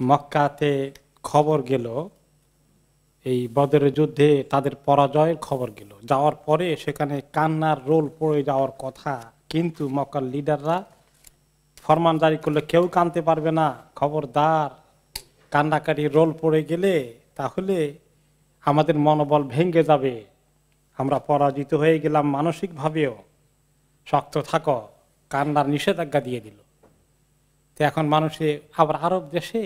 মক্কাতে খবর গেল, এই বদরের যুদ্ধে তাদের পরাজয়ের খবর গেল। যাওয়ার পরে সেখানে কান্নার রোল পড়ে যাওয়ার কথা, কিন্তু মক্কার লিডাররা ফরমান জারি করলে কেউ কানতে পারবে না। খবরদার, কান্নাকাটি রোল পড়ে গেলে তাহলে আমাদের মনোবল ভেঙে যাবে। আমরা পরাজিত হয়ে গেলাম মানসিকভাবেও। শক্ত থাকো, কান্নার নিষেধাজ্ঞা দিয়ে দিল। তো এখন মানুষে আবার আরব দেশে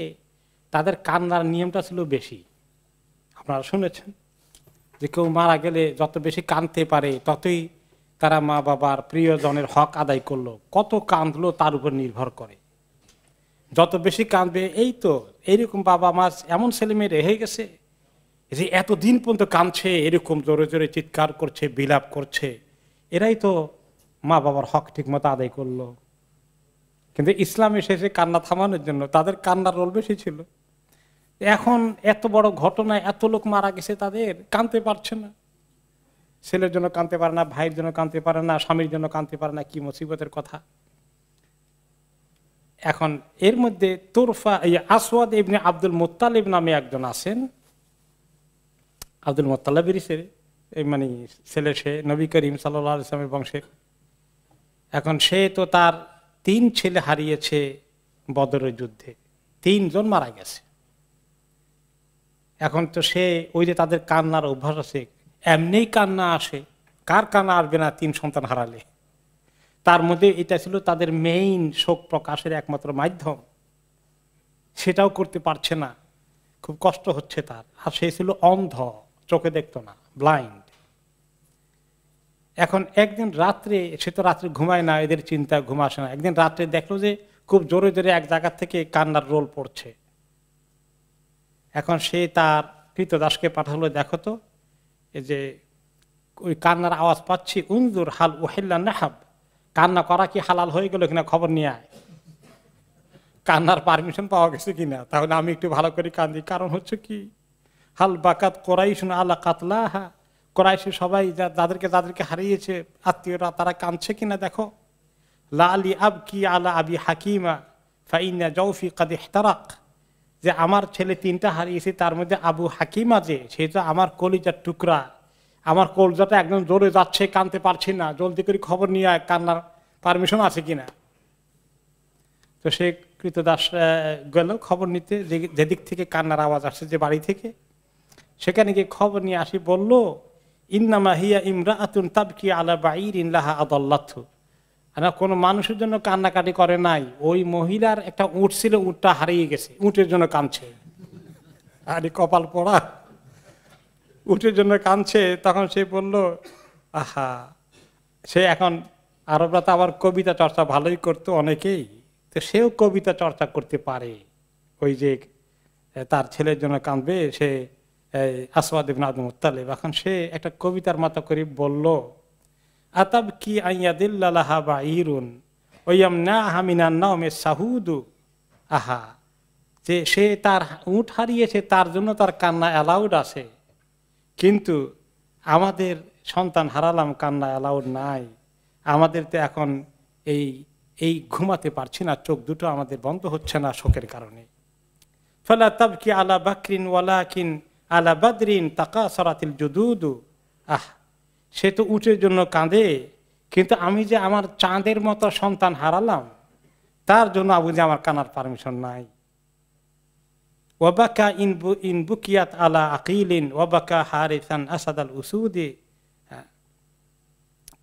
তাদের কান্নার নিয়মটা ছিল বেশি। আপনারা শুনেছেন যে কেউ মারা গেলে যত বেশি কানতে পারে, ততই তারা মা বাবার প্রিয়জনের হক আদায় করল। কত কাঁদলো তার উপর নির্ভর করে। যত বেশি কাঁদবে, এই তো, এইরকম বাবা মা, এমন ছেলে মেয়ে রেহে গেছে যে এতদিন পর্যন্ত কাঁদছে, এরকম জোরে জোরে চিৎকার করছে, বিলাপ করছে। এরাই তো মা বাবার হক ঠিক মতো আদায় করল। কিন্তু ইসলাম এসেছে কান্না থামানোর জন্য তাদের কান্নার রোল বেশি ছিল। এখন এত বড় ঘটনায় এত লোক মারা গেছে তাদের, কানতে পারছে না। ছেলের জন্য কানতে পারে না, ভাইয়ের জন্য কানতে পারে না, স্বামীর জন্য কানতে পারে না, কি মুসিবতের কথা। এখন এর মধ্যে তোরফা আসওয়াদ ইবনে আব্দুল মোত্তালিব নামে একজন আছেন। আব্দুল মোত্তালিবের ছেলে মানে ছেলে সে, নবী করিম সাল্লাহ ইসলামের বংশের এখন সে তো তার তিন ছেলে হারিয়েছে বদরের যুদ্ধে, তিনজন মারা গেছে। এখন তো সে, ওই যে তাদের কান্নার অভ্যাস আছে, এমনিই কান্না আসে। কার কান্না আসবে না তিন সন্তান হারালে? তার মধ্যে এটা ছিল তাদের মেইন শোক প্রকাশের একমাত্র মাধ্যম। সেটাও করতে পারছে না। খুব কষ্ট হচ্ছে তার। আর সে ছিল অন্ধ, চোখে দেখতো না ব্লাইন্ড এখন একদিন রাত্রে, সে তো রাত্রে ঘুমায় না, এদের চিন্তা, ঘুম আসে না। একদিন রাত্রে দেখল যে, খুব জোরে জোরে এক জায়গা থেকে কান্নার রোল পড়ছে। এখন সে তার কৃতদাসকে পাঠালো, দেখো তো যে ওই কান্নার আওয়াজ পাচ্ছি উন্দুর হাল ওহেল্লা নাহাব। কান্না করা কি হালাল হয়ে গেল কিনা খবর নিয়ে আয়। কান্নার পারমিশন পাওয়া গেছে কিনা? তাহলে আমি একটু ভালো করে কান্দি। কারণ হচ্ছে কি? হাল বাকাত করাই শুনে আল্লাহ কাতলাহা। করাইছে সবাই যাদেরকে যাদেরকে হারিয়েছে, আত্মীয়রা তারা কাঁদছে কিনা দেখো? লা আলি আব কি আলা আবি হাকিমা ফাইনা জৌফি কাদি তারাক যে আমার ছেলে তিনটা হারিয়েছে, তার মধ্যে আবু হাকিমা যে সে তো আমার কলিজার টুকরা। আমার কলজাটা একদম জোরে যাচ্ছে, কানতে পারছি না। জলদি করে খবর নিয়ে আয়, কান্নার পারমিশন আছে কিনা। তো সে কৃতদাস গেল খবর নিতে যেদিক থেকে কান্নার আওয়াজ আসছে যে বাড়ি থেকে, সেখানে গিয়ে খবর নিয়ে আসি, বলল, ইন্নামা হিয়া ইমরা আতুন তাবকি আলা বাইর ইনলাহা আদাল্লাথু কোনো মানুষের জন্য কান্নাকাটি করে নাই। ওই মহিলার একটা উঁট ছিল, উঁটটা হারিয়ে গেছে, উঁটের জন্য কাঁদছে। আরে কপাল পড়া। উঁটের জন্য কাঁদছে, তখন সে বলল, আহা, সে এখন আরবরা তো আবার কবিতা চর্চা ভালোই করতো অনেকেই। তো সেও কবিতা চর্চা করতে পারে। ওই যে তার ছেলের জন্য কাঁদবে, সে আসওয়াদ ইবনে আব্দুল মুত্তালিব। এখন সে একটা কবিতার মতো করে বলল আতাব কি আইয়াদিল্লাহা বা ইরুন ওয়াম না হামিনা নামে সাহুদু। আহা, যে সে তার উঠ হারিয়েছে তার জন্য তার কান্না অ্যালাউড আছে। কিন্তু আমাদের সন্তান হারালাম, কান্না অ্যালাউড নাই। আমাদের তো এখন এই এই ঘুমাতে পারছি না, চোখ দুটো আমাদের বন্ধ হচ্ছে না শোকের কারণে। ফলা তাবকি আলা বাকরিন ওয়ালাকিন আলা বাদরিন তাকা সরাতিল জুদুদু। আহ সে তো উঁচের জন্য কাঁদে, কিন্তু আমি যে আমার চাঁদের মতো সন্তান হারালাম, তার জন্য আবু যে আমার কানার পারমিশন নাই। ওয়াবাকা ইনবু ইনবুকিয়াত আলা আকিলিন, ওয়াবাকা হারিসান আসাদ আল উসুদে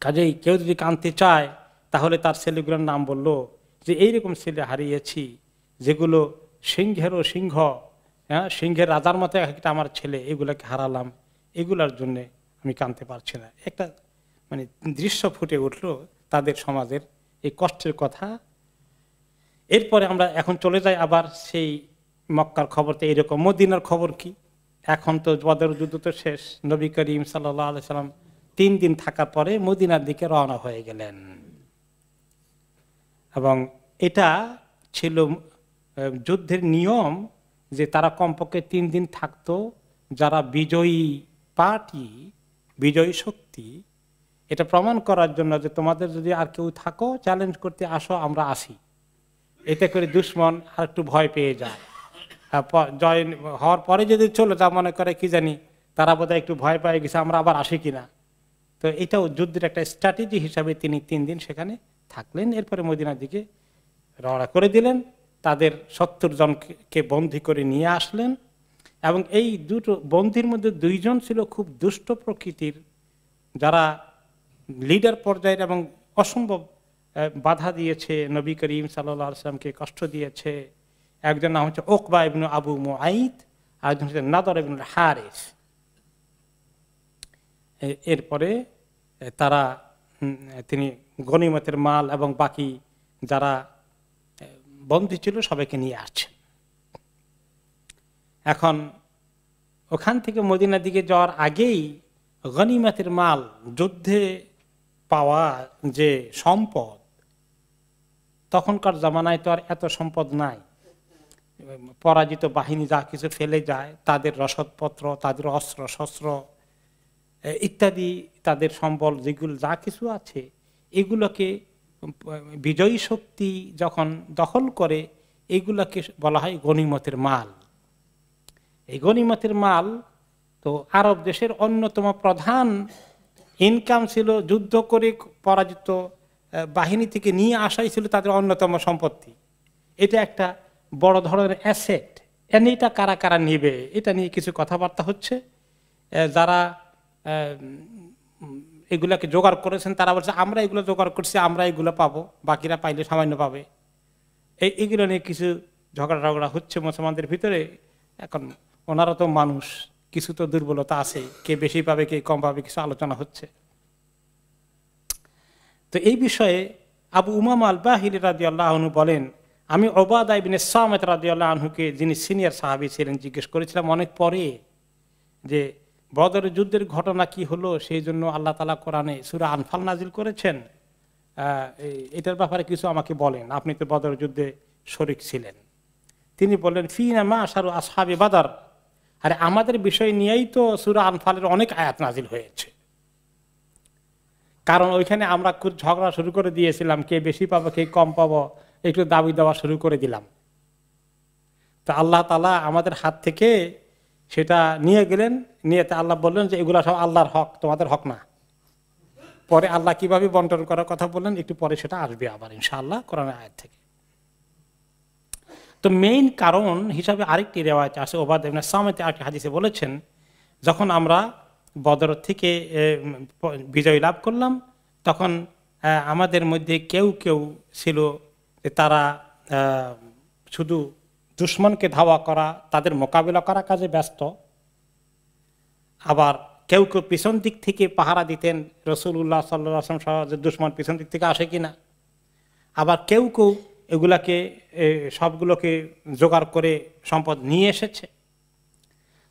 কাজেই কেউ যদি কাঁদতে চায়, তাহলে তার ছেলেগুলোর নাম বলল যে, এইরকম ছেলে হারিয়েছি, যেগুলো সিংহেরও সিংহ হ্যাঁ সিংহের রাজার মতো একটা আমার ছেলে, এগুলোকে হারালাম। এগুলার জন্যে আমি কানতে পারছি না। একটা মানে দৃশ্য ফুটে উঠল তাদের সমাজের এই কষ্টের কথা। এরপরে আমরা এখন চলে যাই আবার সেই মক্কার খবর তো এইরকম মদিনার খবর কি? এখন তো বদর যুদ্ধ তো শেষ। নবী করিম সাল্লাহ সাল্লাম তিন দিন থাকার পরে মদিনার দিকে রওনা হয়ে গেলেন। এবং এটা ছিল যুদ্ধের নিয়ম যে তারা কমপক্ষে তিন দিন থাকতো। যারা বিজয়ী পার্টি বিজয়ী শক্তি এটা প্রমাণ করার জন্য যে তোমাদের যদি আর কেউ থাকো চ্যালেঞ্জ করতে আসো আমরা আসি। এতে করে দুশ্মন আর একটু ভয় পেয়ে যায়। আহ, জয় হওয়ার পরে যদি চলে তা মনে করে কি জানি তারা বোধহয় একটু ভয় পেয়ে গেছে আমরা আবার আসি কিনা। তো এটাও যুদ্ধের একটা স্ট্র্যাটেজি হিসাবে তিনি তিন দিন সেখানে থাকলেন। এরপরে মদিনার দিকে রওনা করে দিলেন। তাদের সত্তর জনকে বন্দি করে নিয়ে আসলেন। এবং এই দুটো বন্দির মধ্যে দুইজন ছিল খুব দুষ্ট প্রকৃতির, যারা লিডার পর্যায়ের এবং অসম্ভব বাধা দিয়েছে। নবী করিম সাল্লাহ আসলামকে কষ্ট দিয়েছে। একজন নাম হচ্ছে ওকবা ইবনু আবু মুআইদ আর একজন হচ্ছে নাদর ইবনুল হারিস। এরপরে তারা তিনি গনিমতের মাল এবং বাকি যারা বন্দী ছিল সবাইকে নিয়ে আসছেন। এখন ওখান থেকে মদিনার দিকে যাওয়ার আগেই গনিমতের মাল যুদ্ধে পাওয়া যে সম্পদ, তখনকার জামানায় তো আর এত সম্পদ নাই। পরাজিত বাহিনী যা কিছু ফেলে যায়, তাদের রসদপত্র, তাদের অস্ত্র শস্ত্র ইত্যাদি, তাদের সম্বল, যেগুলো যা কিছু আছে, এগুলোকে বিজয়ী শক্তি যখন দখল করে, এগুলোকে বলা হয় গনিমতের মাল। এই গনিমতের মাল তো আরব দেশের অন্যতম প্রধান ইনকাম ছিল, যুদ্ধ করে পরাজিত বাহিনী থেকে নিয়ে আসাই ছিল তাদের অন্যতম সম্পত্তি। এটা একটা বড় ধরনের অ্যাসেট এটা কারা কারা নেবে? এটা নিয়ে কিছু কথাবার্তা হচ্ছে। যারা এগুলাকে জোগাড় করেছেন, তারা বলছে, আমরা এগুলো জোগাড় করছি, আমরা এগুলো পাবো। বাকিরা পাইলে সামান্য পাবে। এই, এগুলো নিয়ে কিছু ঝগড়া ঝগড়া হচ্ছে মুসলমানদের ভিতরে। এখন ওনারা তো মানুষ, কিছু তো দুর্বলতা আছে, কে বেশি পাবে, কে কম পাবে, কিছু আলোচনা হচ্ছে। তো এই বিষয়ে আবু উমাম আল বাহির রাজি আল্লাহনু বলেন, আমি ওবাদ আইবিনে সামেত রাজি আল্লাহ যিনি সিনিয়র সাহাবি ছিলেন জিজ্ঞেস করেছিলাম অনেক পরে যে বদরের যুদ্ধের ঘটনা কি হলো? সেই জন্য আল্লাহ তালা কোরআনে সুরা আনফাল নাজিল করেছেন। এটার ব্যাপারে কিছু আমাকে বলেন। আপনি তো বদর যুদ্ধে শরিক ছিলেন। তিনি বললেন, ফিনা মা আসারু আসহাবি বাদার। আরে আমাদের বিষয় নিয়েই তো সুরা আনফালের অনেক আয়াত নাজিল হয়েছে। কারণ ওইখানে আমরা খুব ঝগড়া শুরু করে দিয়েছিলাম, কে বেশি পাবো, কে কম পাবো, একটু দাবি দেওয়া শুরু করে দিলাম। তো আল্লাহ তালা আমাদের হাত থেকে সেটা নিয়ে গেলেন, নিয়ে আল্লাহ বললেন যে এগুলা সব আল্লাহর হক, তোমাদের হক না। পরে আল্লাহ কীভাবে বন্টন করার কথা বললেন, একটু পরে সেটা আসবে আবার ইনশাআল্লাহ কোরআন আয়াত থেকে। তো মেইন কারণ হিসাবে আরেকটি রেওয়াজ আছে ওবাদ সামেতে আরেকটি হাদিসে বলেছেন, যখন আমরা বদর থেকে বিজয় লাভ করলাম, তখন আমাদের মধ্যে কেউ কেউ ছিল তারা শুধু দুশ্মনকে ধাওয়া করা, তাদের মোকাবিলা করা কাজে ব্যস্ত। আবার কেউ কেউ পিছন দিক থেকে পাহারা দিতেন রসুল্লাহ সাল্লাম সহ যে দুশ্মন পিছন দিক থেকে আসে কিনা। আবার কেউ কেউ এগুলাকে সবগুলোকে জোগাড় করে সম্পদ নিয়ে এসেছে।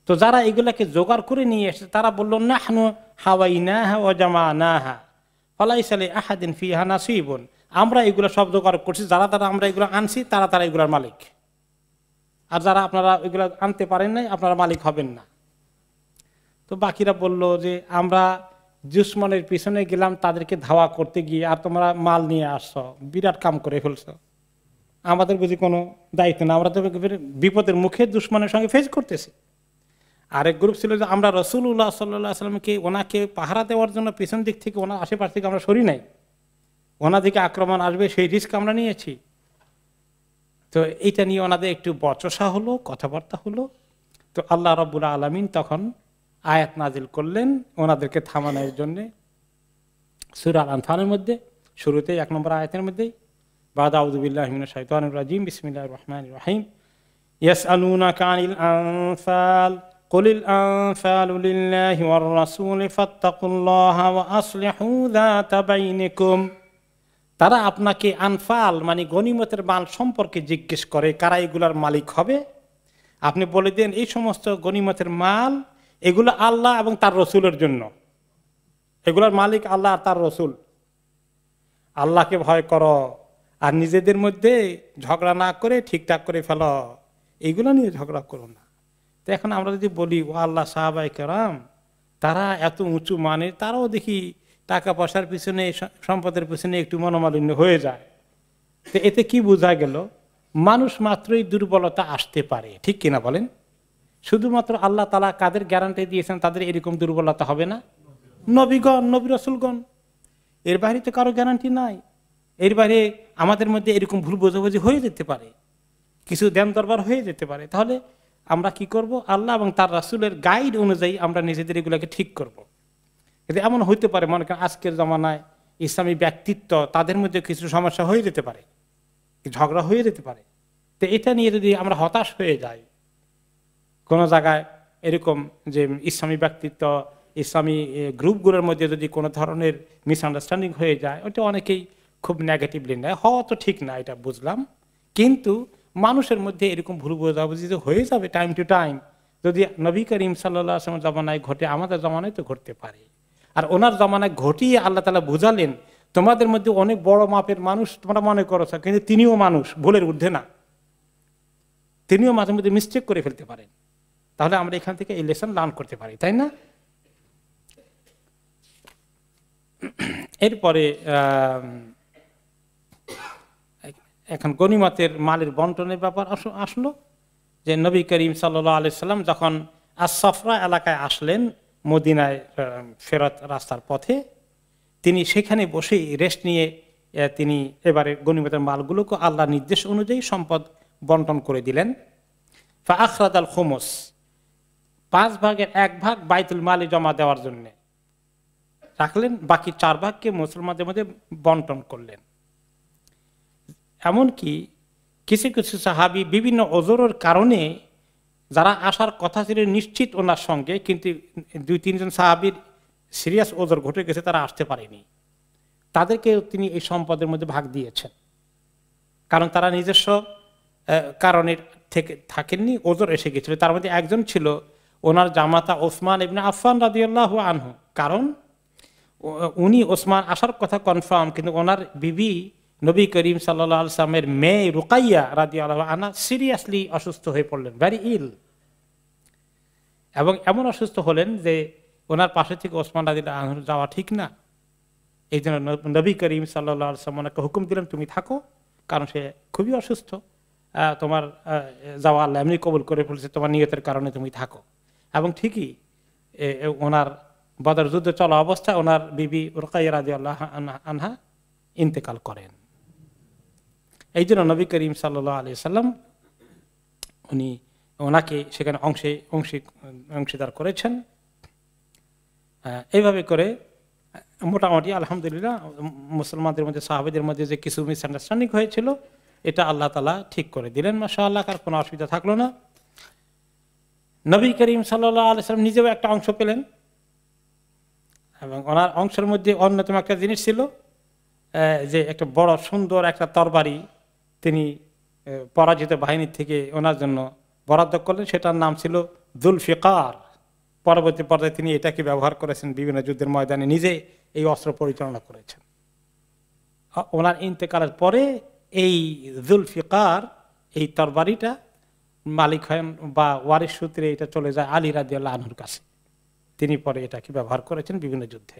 তো যারা এগুলাকে জোগাড় করে নিয়ে এসেছে, তারা বলল না হানু হাওয়াই না হা ও জামা না হা ফলাই সালে আহাদিন ফিহা নাসিবন। আমরা এগুলো সব জোগাড় করছি, যারা তারা আমরা এগুলো আনছি, তারা তারা এগুলোর মালিক। আর যারা আপনারা এগুলো আনতে পারেন নাই, আপনারা মালিক হবেন না। তো বাকিরা বলল যে, আমরা দুশ্মনের পিছনে গেলাম, তাদেরকে ধাওয়া করতে গিয়ে আর তোমরা মাল নিয়ে আসছো, বিরাট কাম করে ফেলছো। আমাদের বুঝি কোনো দায়িত্ব না। আমরা তো বিপদের মুখে দুশ্মনের সঙ্গে ফেস করতেছি। আরেক গ্রুপ ছিল যে আমরা রসুল্লাহ সাল্লাহ আসলামকে ওনাকে পাহারা দেওয়ার জন্য পিছন দিক থেকে, ওনার আশেপাশ থেকে আমরা সরি নাই। ওনার দিকে আক্রমণ আসবে, সেই রিস্ক আমরা নিয়েছি। তো এইটা নিয়ে ওনাদের একটু বচসা হলো, কথাবার্তা হলো। তো আল্লাহ রব্বুল আলমিন তখন আয়াত নাজিল করলেন ওনাদেরকে থামানোর জন্যে। সুরাল আনফানের মধ্যে, শুরুতেই এক নম্বর আয়াতের মধ্যেই বাদ আউদুবিল্লাহ শাহিতান রাজিম বিসমিল্লাহ রহমান রাহিম يسألونك عن الأنفال قل الأنفال لله والرسول فاتقوا الله وأصلحوا ذات بينكم তারা আপনাকে আনফাল মানে গনিমতের মাল সম্পর্কে জিজ্ঞেস করে কারা এগুলার মালিক হবে আপনি বলে দেন এই সমস্ত গনিমতের মাল এগুলো আল্লাহ এবং তার রসুলের জন্য এগুলোর মালিক আল্লাহ আর তার রসুল আল্লাহকে ভয় করো আর নিজেদের মধ্যে ঝগড়া না করে ঠিকঠাক করে ফেলো। এইগুলো নিয়ে ঝগড়া করো না। তো এখন আমরা যদি বলি, ও আল্লাহ সাহাবাই কেরাম, তারা এত উঁচু মানে তারাও দেখি টাকা পয়সার পিছনে, সম্পদের পিছনে একটু মনোমালিন্য হয়ে যায়। তো এতে কি বোঝা গেল? মানুষ মাত্রই দুর্বলতা আসতে পারে। ঠিক কিনা বলেন? শুধুমাত্র আল্লাহ তালা কাদের গ্যারান্টি দিয়েছেন তাদের এরকম দুর্বলতা হবে না? নবীগণ, নবী রসুলগণ। এর বাইরে তো কারও গ্যারান্টি নাই। এর বাইরে আমাদের মধ্যে এরকম ভুল বোঝাবুঝি হয়ে যেতে পারে। কিছু দেন দরবার হয়ে যেতে পারে। তাহলে আমরা কি করব? আল্লাহ এবং তার রাসুলের গাইড অনুযায়ী আমরা নিজেদের এগুলোকে ঠিক করব। কিন্তু এমন হইতে পারে, মনে করেন আজকের জমানায় ইসলামী ব্যক্তিত্ব, তাদের মধ্যে কিছু সমস্যা হয়ে যেতে পারে ঝগড়া হয়ে যেতে পারে। তো এটা নিয়ে যদি আমরা হতাশ হয়ে যাই, কোনো জায়গায় এরকম যে ইসলামী ব্যক্তিত্ব, ইসলামী গ্রুপগুলোর মধ্যে যদি কোনো ধরনের মিসআন্ডারস্ট্যান্ডিং হয়ে যায়, ওটা অনেকেই খুব নেগেটিভলি নেয়। হওয়া তো ঠিক না, এটা বুঝলাম। কিন্তু মানুষের মধ্যে এরকম ভুল বোঝাবুঝি তো হয়ে যাবে টাইম টু টাইম যদি নবী করিম সাল্লাহ আসলামের জমানায় ঘটে, আমাদের জমানায় তো ঘটতে পারে। আর ওনার জমানায় ঘটিয়ে আল্লাহ তালা বুঝালেন, তোমাদের মধ্যে অনেক বড় মাপের মানুষ তোমরা মনে করছ কিন্তু তিনিও মানুষ, ভুলের ঊর্ধ্বে না। তিনিও মাঝে মধ্যে মিস্টেক করে ফেলতে পারেন। তাহলে আমরা এখান থেকে এই লেসন লার্ন করতে পারি, তাই না? এরপরে এখন গনিমতের মালের বন্টনের ব্যাপার আসলো যে নবী করিম সাল্লা আলাইসাল্লাম যখন আসফরা এলাকায় আসলেন, মদিনায় ফেরত রাস্তার পথে, তিনি সেখানে বসেই রেস্ট নিয়ে তিনি এবারে গনিমতের মালগুলোকে আল্লাহ নির্দেশ অনুযায়ী সম্পদ বন্টন করে দিলেন। ফা আখরাদ আল খোমস, পাঁচ ভাগের এক ভাগ বাইতুল মালে জমা দেওয়ার জন্য রাখলেন, বাকি চার ভাগকে মুসলমানদের মধ্যে বন্টন করলেন। এমনকি কিছু কিছু সাহাবি বিভিন্ন ওজোরের কারণে যারা আসার কথা ছিল নিশ্চিত ওনার সঙ্গে, কিন্তু দুই, তিনজন সাহাবির সিরিয়াস ওজোর ঘটে গেছে, তারা আসতে পারেনি। তাদেরকে তিনি এই সম্পদের মধ্যে ভাগ দিয়েছেন। কারণ তারা নিজস্ব কারণের থেকে, থাকেননি, ওজোর এসে গেছিল। তার মধ্যে একজন ছিল ওনার জামাতা ওসমান এমনি আফান রাদিউল্লাহ আনহু। কারণ উনি ওসমান আসার কথা কনফার্ম কিন্তু ওনার বিবি নবী করিম সাল্লামের মেয়ে রুকাইয়া রাজি আল্লাহ আনা সিরিয়াসলি অসুস্থ হয়ে পড়লেন ভ্যারি ইল এবং এমন অসুস্থ হলেন যে ওনার পাশে থেকে ওসমান রাজি যাওয়া ঠিক না। এই জন্য নবী করিম সাল্লাম ওনাকে হুকুম দিলেন, তুমি থাকো, কারণ সে খুবই অসুস্থ। তোমার যাওয়া আল্লাহ এমনি কবুল করে ফেলছে, তোমার নিয়তের কারণে তুমি থাকো। এবং ঠিকই ওনার বদর যুদ্ধ চলা অবস্থায় ওনার বিবি রোকাইয়া রাজি আল্লাহ আনহা ইন্তেকাল করেন। এই জন্য নবী করিম সাল্লা আলি সাল্লাম উনি ওনাকে সেখানে অংশে, অংশী, অংশীদার করেছেন। এইভাবে করে মোটামুটি আলহামদুলিল্লাহ মুসলমানদের মধ্যে, সাহাবিদের মধ্যে যে কিছু মিসআন্ডারস্ট্যান্ডিং হয়েছিল, এটা আল্লাহ তালা ঠিক করে দিলেন মাসা আল্লাহ কার কোনো অসুবিধা থাকল না। নবী করিম সাল্লাহ আলাইসালাম নিজেও একটা অংশ পেলেন, এবং ওনার অংশের মধ্যে অন্যতম একটা জিনিস ছিল যে একটা বড় সুন্দর একটা তরবারি তিনি পরাজিত বাহিনীর থেকে ওনার জন্য বরাদ্দ করলেন। সেটার নাম ছিল জুলফিকার। পরবর্তী পর্যায়ে তিনি এটাকে ব্যবহার করেছেন বিভিন্ন যুদ্ধের ময়দানে। নিজে এই অস্ত্র পরিচালনা করেছেন। ওনার ইন্তেকালের পরে এই জুলফিকার, এই তরবারিটা মালিক হন বা ওয়ারিস সূত্রে এটা চলে যায় আলী রাজিয়াল্লাহ আনহুর কাছে। তিনি পরে এটাকে ব্যবহার করেছেন বিভিন্ন যুদ্ধে।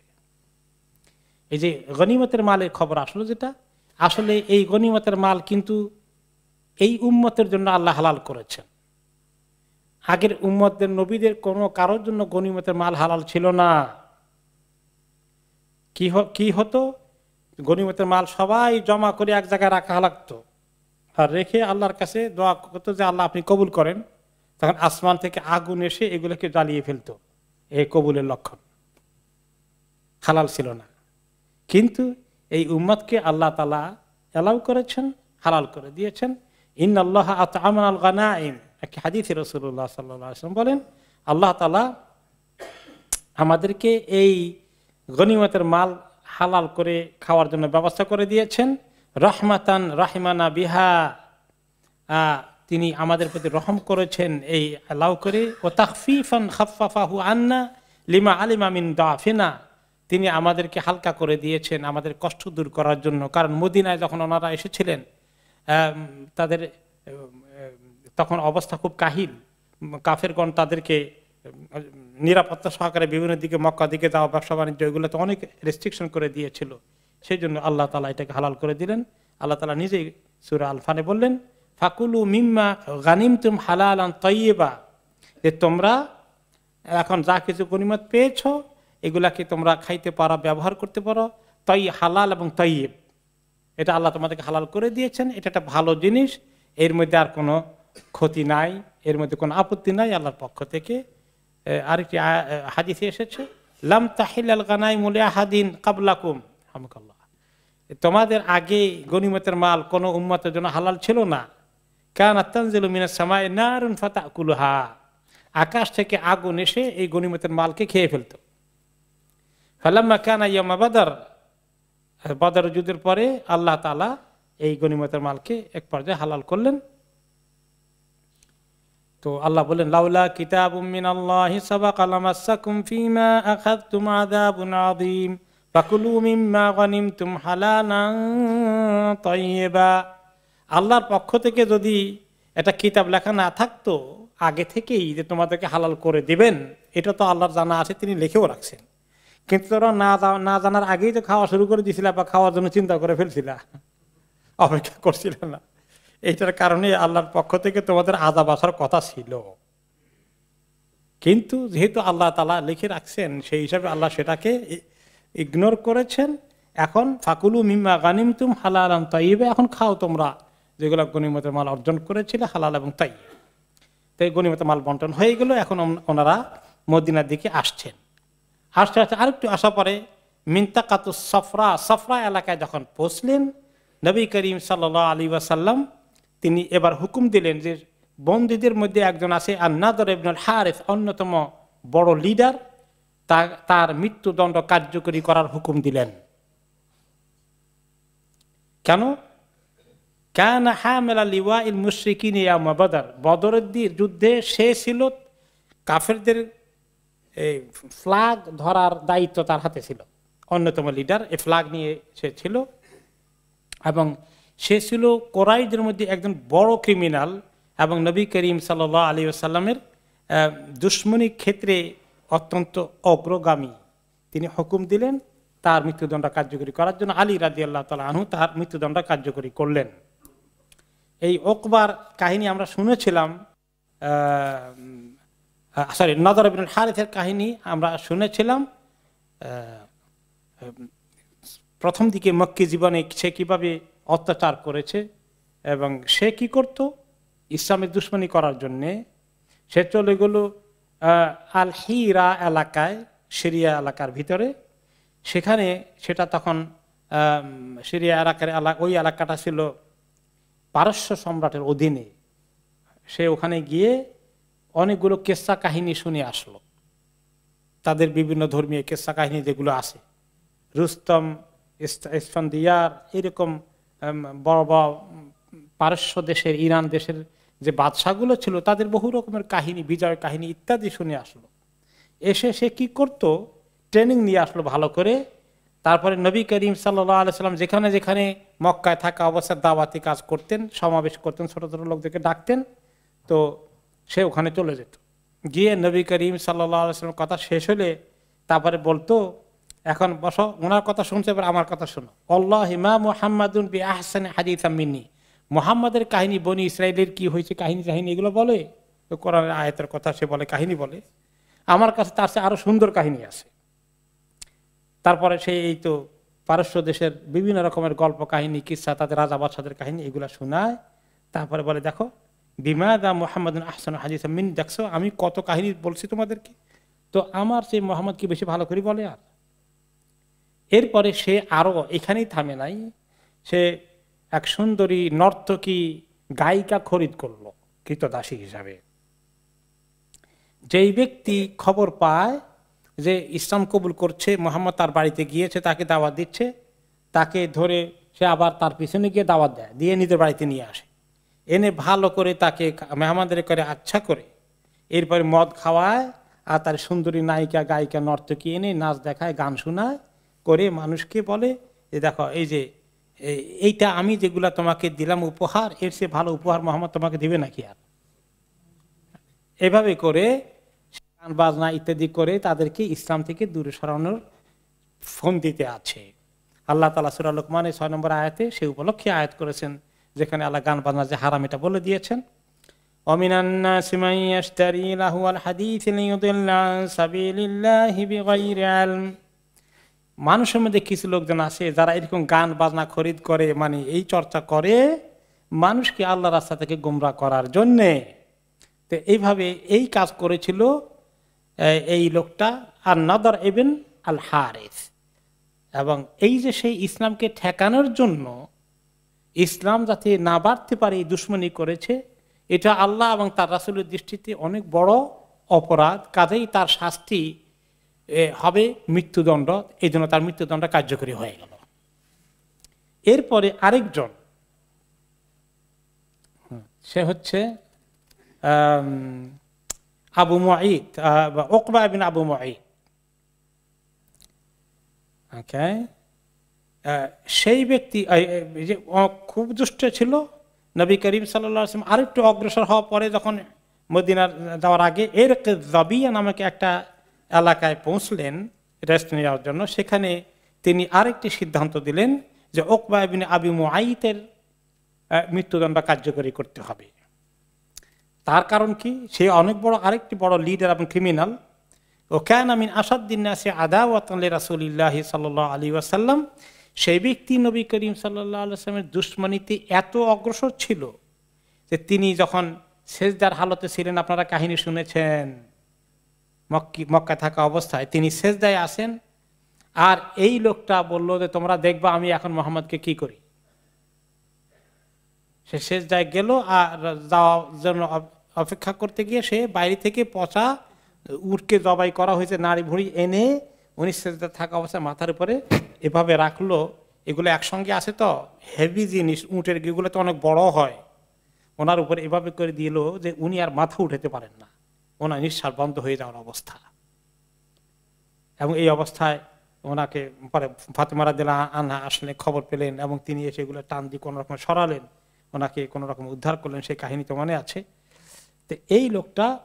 এই যে গনিমতের মালের খবর আসলো যেটা আসলে এই গনিমতের মাল কিন্তু এই উম্মতের জন্য আল্লাহ হালাল করেছেন। আগের উম্মতদের নবীদের কোনো কারোর জন্য গনিমতের মাল হালাল ছিল না। কি হতো? গনিমতের মাল সবাই জমা করে এক জায়গায় রাখা লাগতো। আর রেখে আল্লাহর কাছে দোয়া করতো যে, আল্লাহ, আপনি কবুল করেন। তখন আসমান থেকে আগুন এসে এগুলোকে জ্বালিয়ে ফেলতো। এই কবুলের লক্ষণ। হালাল ছিল না। কিন্তু এই উম্মতকে আল্লাহ তালা অ্যালাউ করেছেন, হালাল করে দিয়েছেন। ইন আল্লাহ আল গানাইম। একটি হাদিস রসুল্লাহ সাল্লাম বলেন, আল্লাহ তালা আমাদেরকে এই গনিমতের মাল হালাল করে খাওয়ার জন্য ব্যবস্থা করে দিয়েছেন। রহমাতান রাহিমানা বিহা। তিনি আমাদের প্রতি রহম করেছেন এই আলাউ করে। ও তাকফিফান খাফাফাহু আন্না লিমা আলিমা মিন দাফিনা। তিনি আমাদেরকে হালকা করে দিয়েছেন আমাদের কষ্ট দূর করার জন্য। কারণ মদিনায় যখন ওনারা এসেছিলেন তাদের তখন অবস্থা খুব কাহিল। কাফেরগণ তাদেরকে নিরাপত্তা সহকারে বিভিন্ন দিকে, মক্কা দিকে যাওয়া, ব্যবসা বাণিজ্য এগুলোতে অনেক রেস্ট্রিকশন করে দিয়েছিল। সেই জন্য আল্লাহ তালা এটাকে হালাল করে দিলেন। আল্লাহ তালা নিজেই সুরা আলফানে বললেন, ফাকুলু মিম্মা গানিম তুম হালাল তৈবা যে তোমরা এখন যা কিছু গনিমত পেয়েছ এগুলাকে তোমরা খাইতে পারো, ব্যবহার করতে পারো। তৈ হালাল এবং তৈব এটা আল্লাহ তোমাদেরকে হালাল করে দিয়েছেন। এটা একটা ভালো জিনিস। এর মধ্যে আর কোনো ক্ষতি নাই। এর মধ্যে কোনো আপত্তি নাই আল্লাহর পক্ষ থেকে। আরেকটি হাদিসে এসেছে, লাম তাহিল আল গানাই মুলে আহাদিন কাবলাকুম। হামকাল্লাহ। তোমাদের আগে গনিমতের মাল কোনো উম্মতের জন্য হালাল ছিল না। কারণ আত্মানজিল মিনার সামায় নারুন ফাতা কুলহা আকাশ থেকে আগুন এসে এই গনিমতের মালকে খেয়ে ফেলত। ফালাম্মা কানা ইয়ামা বাদার বদর যুদ্ধের পরে আল্লাহ তালা এই গনিমতের মালকে এক পর্যায়ে হালাল করলেন। তো আল্লাহ বলেন লাউলা কিতাব মিন আল্লাহ সাবাক আলামাসাকুম ফিমা আখাযতুম আযাবুন আযীম, ফাকুলু মিম্মা গানিমতুম হালালান তাইয়্যিবা আল্লাহর পক্ষ থেকে যদি এটা কিতাব লেখা না থাকতো, আগে থেকেই যে তোমাদেরকে হালাল করে দিবেন, এটা তো আল্লাহর জানা আছে, তিনি লিখেও রাখছেন। কিন্তু তোরা না না জানার আগেই তো খাওয়া শুরু করে দিছিল বা খাওয়ার জন্য চিন্তা করে ফেলছিল। অপেক্ষা করছিল না। এইটার কারণে আল্লাহর পক্ষ থেকে তোমাদের আজাব আসার কথা ছিল। কিন্তু যেহেতু আল্লাহ তালা লিখে রাখছেন, সেই হিসাবে আল্লাহ সেটাকে ইগনোর করেছেন। এখন ফাকুলু মিম্মা গানিম তুম হালাল তাইবে এখন খাও তোমরা যেগুলো গণিমতের মাল অর্জন করেছিল, হালাল এবং তাই তাই গণিমতের মাল বন্টন হয়ে গেল, এখন ওনারা মদিনার দিকে আসছেন। আসতে আসতে আরেকটু আসা পরে, মিন্তাকাতু সফরা সফরা এলাকায় যখন পৌঁছলেন, নবী করিম সাল আলী ওয়াসাল্লাম, তিনি এবার হুকুম দিলেন যে, বন্দীদের মধ্যে একজন আছে আর নাদর ইবনুল হারেফ অন্যতম বড় লিডার। তা, তার মৃত্যুদণ্ড কার্যকরী করার হুকুম দিলেন। কেন? কেন হামেলা লিওয়া ইল মুশ্রিকিন বদর বদরের যুদ্ধে সে ছিল কাফেরদের ফ্লাগ ধরার দায়িত্ব তার হাতে ছিল। অন্যতম লিডার এই ফ্লাগ নিয়ে সে ছিল এবং সে ছিল কোরাইদের মধ্যে একজন বড় ক্রিমিনাল এবং নবী করিম সাল আলী আসাল্লামের দুশ্মনী ক্ষেত্রে অত্যন্ত অগ্রগামী। তিনি হুকুম দিলেন তার মৃত্যুদণ্ড কার্যকরী করার জন্য আলী রাজি আল্লাহ তালা আনহু তার মৃত্যুদণ্ড কার্যকরী করলেন। এই ওকবার কাহিনী আমরা শুনেছিলাম সরি নদর বিন হারিথের কাহিনী আমরা শুনেছিলাম। প্রথম দিকে মক্কি জীবনে সে কীভাবে অত্যাচার করেছে এবং সে কি করত? ইসলামের দুশ্মনী করার জন্যে সে চলে গেল আল হিরা এলাকায়, সিরিয়া এলাকার ভিতরে। সেখানে সেটা তখন সিরিয়া এলাকার এলাকা ওই এলাকাটা ছিল পারস্য সম্রাটের অধীনে। সে ওখানে গিয়ে অনেকগুলো কেসা কাহিনী শুনে আসলো। তাদের বিভিন্ন ধর্মীয় কেসা কাহিনী যেগুলো আছে। রুস্তম ইসফান্দিয়ার এরকম বড় বড় পারস্য দেশের, ইরান দেশের যে বাদশাগুলো ছিল, তাদের বহু রকমের কাহিনী, বিজয় কাহিনী ইত্যাদি শুনে আসলো। এসে সে কি করত? ট্রেনিং নিয়ে আসলো ভালো করে। তারপরে নবী করিম সাল্লাম যেখানে যেখানে মক্কায় থাকা অবস্থায় দাওয়াতি কাজ করতেন, সমাবেশ করতেন, ছোট ছোট লোকদেরকে ডাকতেন। তো সে ওখানে চলে যেত। গিয়ে নবী করিম সাল্লাম কথা শেষ হলে তারপরে বলতো, এখন বসো ওনার কথা শুনছে, এবার আমার কথা শোনো। আল্লাহ হিমা মোহাম্মদুন বি আহসান হাদিস মিন্নি। মোহাম্মদের কাহিনী বনি ইসরায়েলের কি হয়েছে, কাহিনী কাহিনী এগুলো বলে? তো কোরআনের আয়তের কথা সে বলে, কাহিনী বলে। আমার কাছে তার সে আরও সুন্দর কাহিনী আছে। তারপরে সে এই তো পারস্য দেশের বিভিন্ন রকমের গল্প কাহিনী, কিসা, তাদের রাজা বাদশাদের কাহিনী এগুলা শোনায়। তারপরে বলে, দেখো বিমাদা মোহাম্মদ আহসান হাজিস মিন, দেখছ? আমি কত কাহিনী বলছি তোমাদেরকে? তো আমার সেই মোহাম্মদ কি বেশি ভালো করে বলে আর। এরপরে সে আরও এখানেই থামে নাই। সে এক সুন্দরী নর্তকী গায়িকা খরিদ করল, কৃতদাসী হিসাবে। যেই ব্যক্তি খবর পায় যে ইসলাম কবুল করছে, মোহাম্মদ তার বাড়িতে গিয়েছে, তাকে দাওয়াত দিচ্ছে, তাকে ধরে সে আবার তার পিছনে গিয়ে দাওয়াত দেয়, দিয়ে নিজের বাড়িতে নিয়ে আসে। এনে ভালো করে তাকে মেহমানদের করে আচ্ছা করে। এরপরে মদ খাওয়ায় আর তার সুন্দরী নায়িকা, গায়িকা, নর্তকী এনে নাচ দেখায়, গান শোনায়, করে মানুষকে বলে যে, দেখো, এই যে এইটা আমি যেগুলা তোমাকে দিলাম উপহার, এর সে ভালো উপহার মোহাম্মদ তোমাকে দিবে নাকি আর? এভাবে করে গান, বাজনা ইত্যাদি করে তাদেরকে ইসলাম থেকে দূরে সরানোর ফোন দিতে আছে। আল্লাহ তালা সুরা লোকমানের ছয় নম্বর আয়াতে সে উপলক্ষে আয়াত করেছেন যেখানে আল্লাহ গান বাজনা যে হারাম এটা বলে দিয়েছেন। লাহুয়াল হাদিস মানুষের মধ্যে কিছু লোকজন আছে যারা এরকম গান বাজনা খরিদ করে মানে এই চর্চা করে মানুষকে আল্লাহ রাস্তা থেকে গুমরা করার জন্যে। তো এইভাবে এই কাজ করেছিল এই লোকটা আর নাদার এবেন আল হারেস এবং এই যে সেই ইসলামকে ঠেকানোর জন্য ইসলাম যাতে না বাড়তে পারে এই দুশ্মনী করেছে এটা আল্লাহ এবং তার রাসুলের দৃষ্টিতে অনেক বড় অপরাধ। কাজেই তার শাস্তি হবে মৃত্যুদণ্ড। এই জন্য তার মৃত্যুদণ্ড কার্যকরী হয়ে গেল। এরপরে আরেকজন সে হচ্ছে আবু বা ওকবা বিন আবু আহ, সেই ব্যক্তি যে খুব দুষ্ট ছিল। নবী করিম সাল্লাম আরেকটু অগ্রসর হওয়ার পরে যখন মদিনার যাওয়ার আগে এর জবিয়া নামক একটা এলাকায় পৌঁছলেন রেস্ট নেওয়ার জন্য, সেখানে তিনি আরেকটি সিদ্ধান্ত দিলেন যে ওকবা বিন আবি মুআইতের মৃত্যুদণ্ড কার্যকরী করতে হবে। তার কারণ কি? সে অনেক বড়, আরেকটি বড় লিডার এবং ক্রিমিনাল ও কেন আমিন আসাদ্দিন আছে আদাওয়াতলে রাসুলিল্লাহ সাল আলী ওয়াসাল্লাম সেই ব্যক্তি নবী করিম সাল্লাহ আলসালামের দুশ্মনীতে এত অগ্রসর ছিল যে তিনি যখন সেজদার হালতে ছিলেন, আপনারা কাহিনী শুনেছেন। মক্কি, মক্কা থাকা অবস্থায় তিনি সেজদায় আসেন আর এই লোকটা বলল যে, তোমরা দেখবা আমি এখন মোহাম্মদকে কি করি? সে যায় গেল আর যাওয়ার জন্য অপেক্ষা করতে গিয়ে সে বাইরে থেকে পচা উটকে জবাই করা হয়েছে নাড়ি ভুড়ি এনে উনি সেজদা থাকা অবস্থায় মাথার উপরে এভাবে রাখল, এগুলো একসঙ্গে আছে তো? হেভি জিনিস, উটের এগুলো তো অনেক বড় হয়। ওনার উপরে এভাবে করে দিল যে উনি আর মাথা উঠাতে পারেন না। ওনার নিঃশ্বাস বন্ধ হয়ে যাওয়ার অবস্থা। এবং এই অবস্থায় ওনাকে পরে ফাতেমারা দিলা আনহা আসলে খবর পেলেন এবং তিনি এসে এগুলো টান দিয়ে কোনো রকম সরালেন। ওনাকে কোনো রকম উদ্ধার করলেন, সেই কাহিনী তো মনে আছে। তো এই লোকটা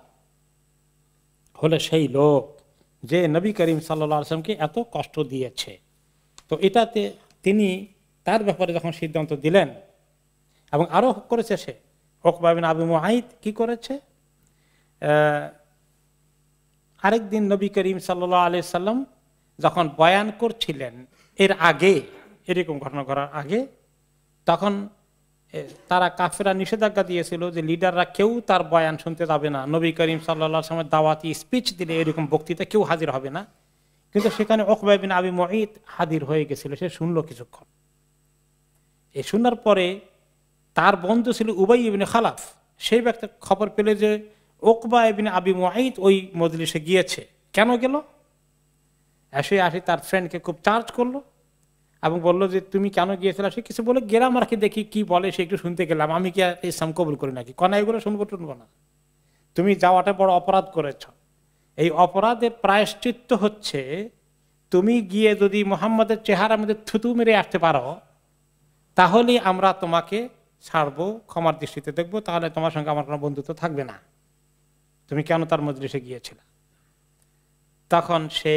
হলে সেই লোক যে নবী করিম সাল্লা আসলামকে এত কষ্ট দিয়েছে। তো এটাতে তিনি তার ব্যাপারে যখন সিদ্ধান্ত দিলেন এবং আরও করেছে সে ওকবাবিন আবু মুআইদ কি করেছে? আরেকদিন নবী করিম সাল্লা আলি সাল্লাম যখন বয়ান করছিলেন এর আগে, এরকম ঘটনা করার আগে, তখন তারা কাফেরা নিষেধাজ্ঞা দিয়েছিল যে লিডাররা কেউ তার বয়ান শুনতে যাবে না। নবী করিম সাল্লা সময় দাওয়াতি স্পিচ দিলে এরকম বক্তৃতা কেউ হাজির হবে না। কিন্তু সেখানে ওকবাই বিন আবি মঈদ হাজির হয়ে গেছিল, সে শুনলো কিছুক্ষণ। এ শোনার পরে তার বন্ধু ছিল উবাই ইবিন খালাফ, সেই ব্যক্তি খবর পেলে যে ওকবা ইবিন আবি মুআইদ ওই মজলিসে গিয়েছে। কেন গেল? এসে আসে তার ফ্রেন্ডকে খুব চার্জ করল এবং বলল যে, তুমি কেন গিয়েছিলে? সে কিছু বলে, গেলাম আর কি, দেখি কি বলে, সে একটু শুনতে গেলাম। আমি কি ইসলাম কবুল করি নাকি? কনা এগুলো শুনব, টুনবো না। তুমি যাওয়াটা বড় অপরাধ করেছ। এই অপরাধের প্রায়শ্চিত্ত হচ্ছে, তুমি গিয়ে যদি মোহাম্মদের চেহারা মধ্যে থুতু মেরে আসতে পারো তাহলে আমরা তোমাকে ছাড়বো, ক্ষমার দৃষ্টিতে দেখব, তাহলে তোমার সঙ্গে আমার কোনো বন্ধুত্ব থাকবে না। তুমি কেন তার মজলিসে গিয়েছিলে? তখন সে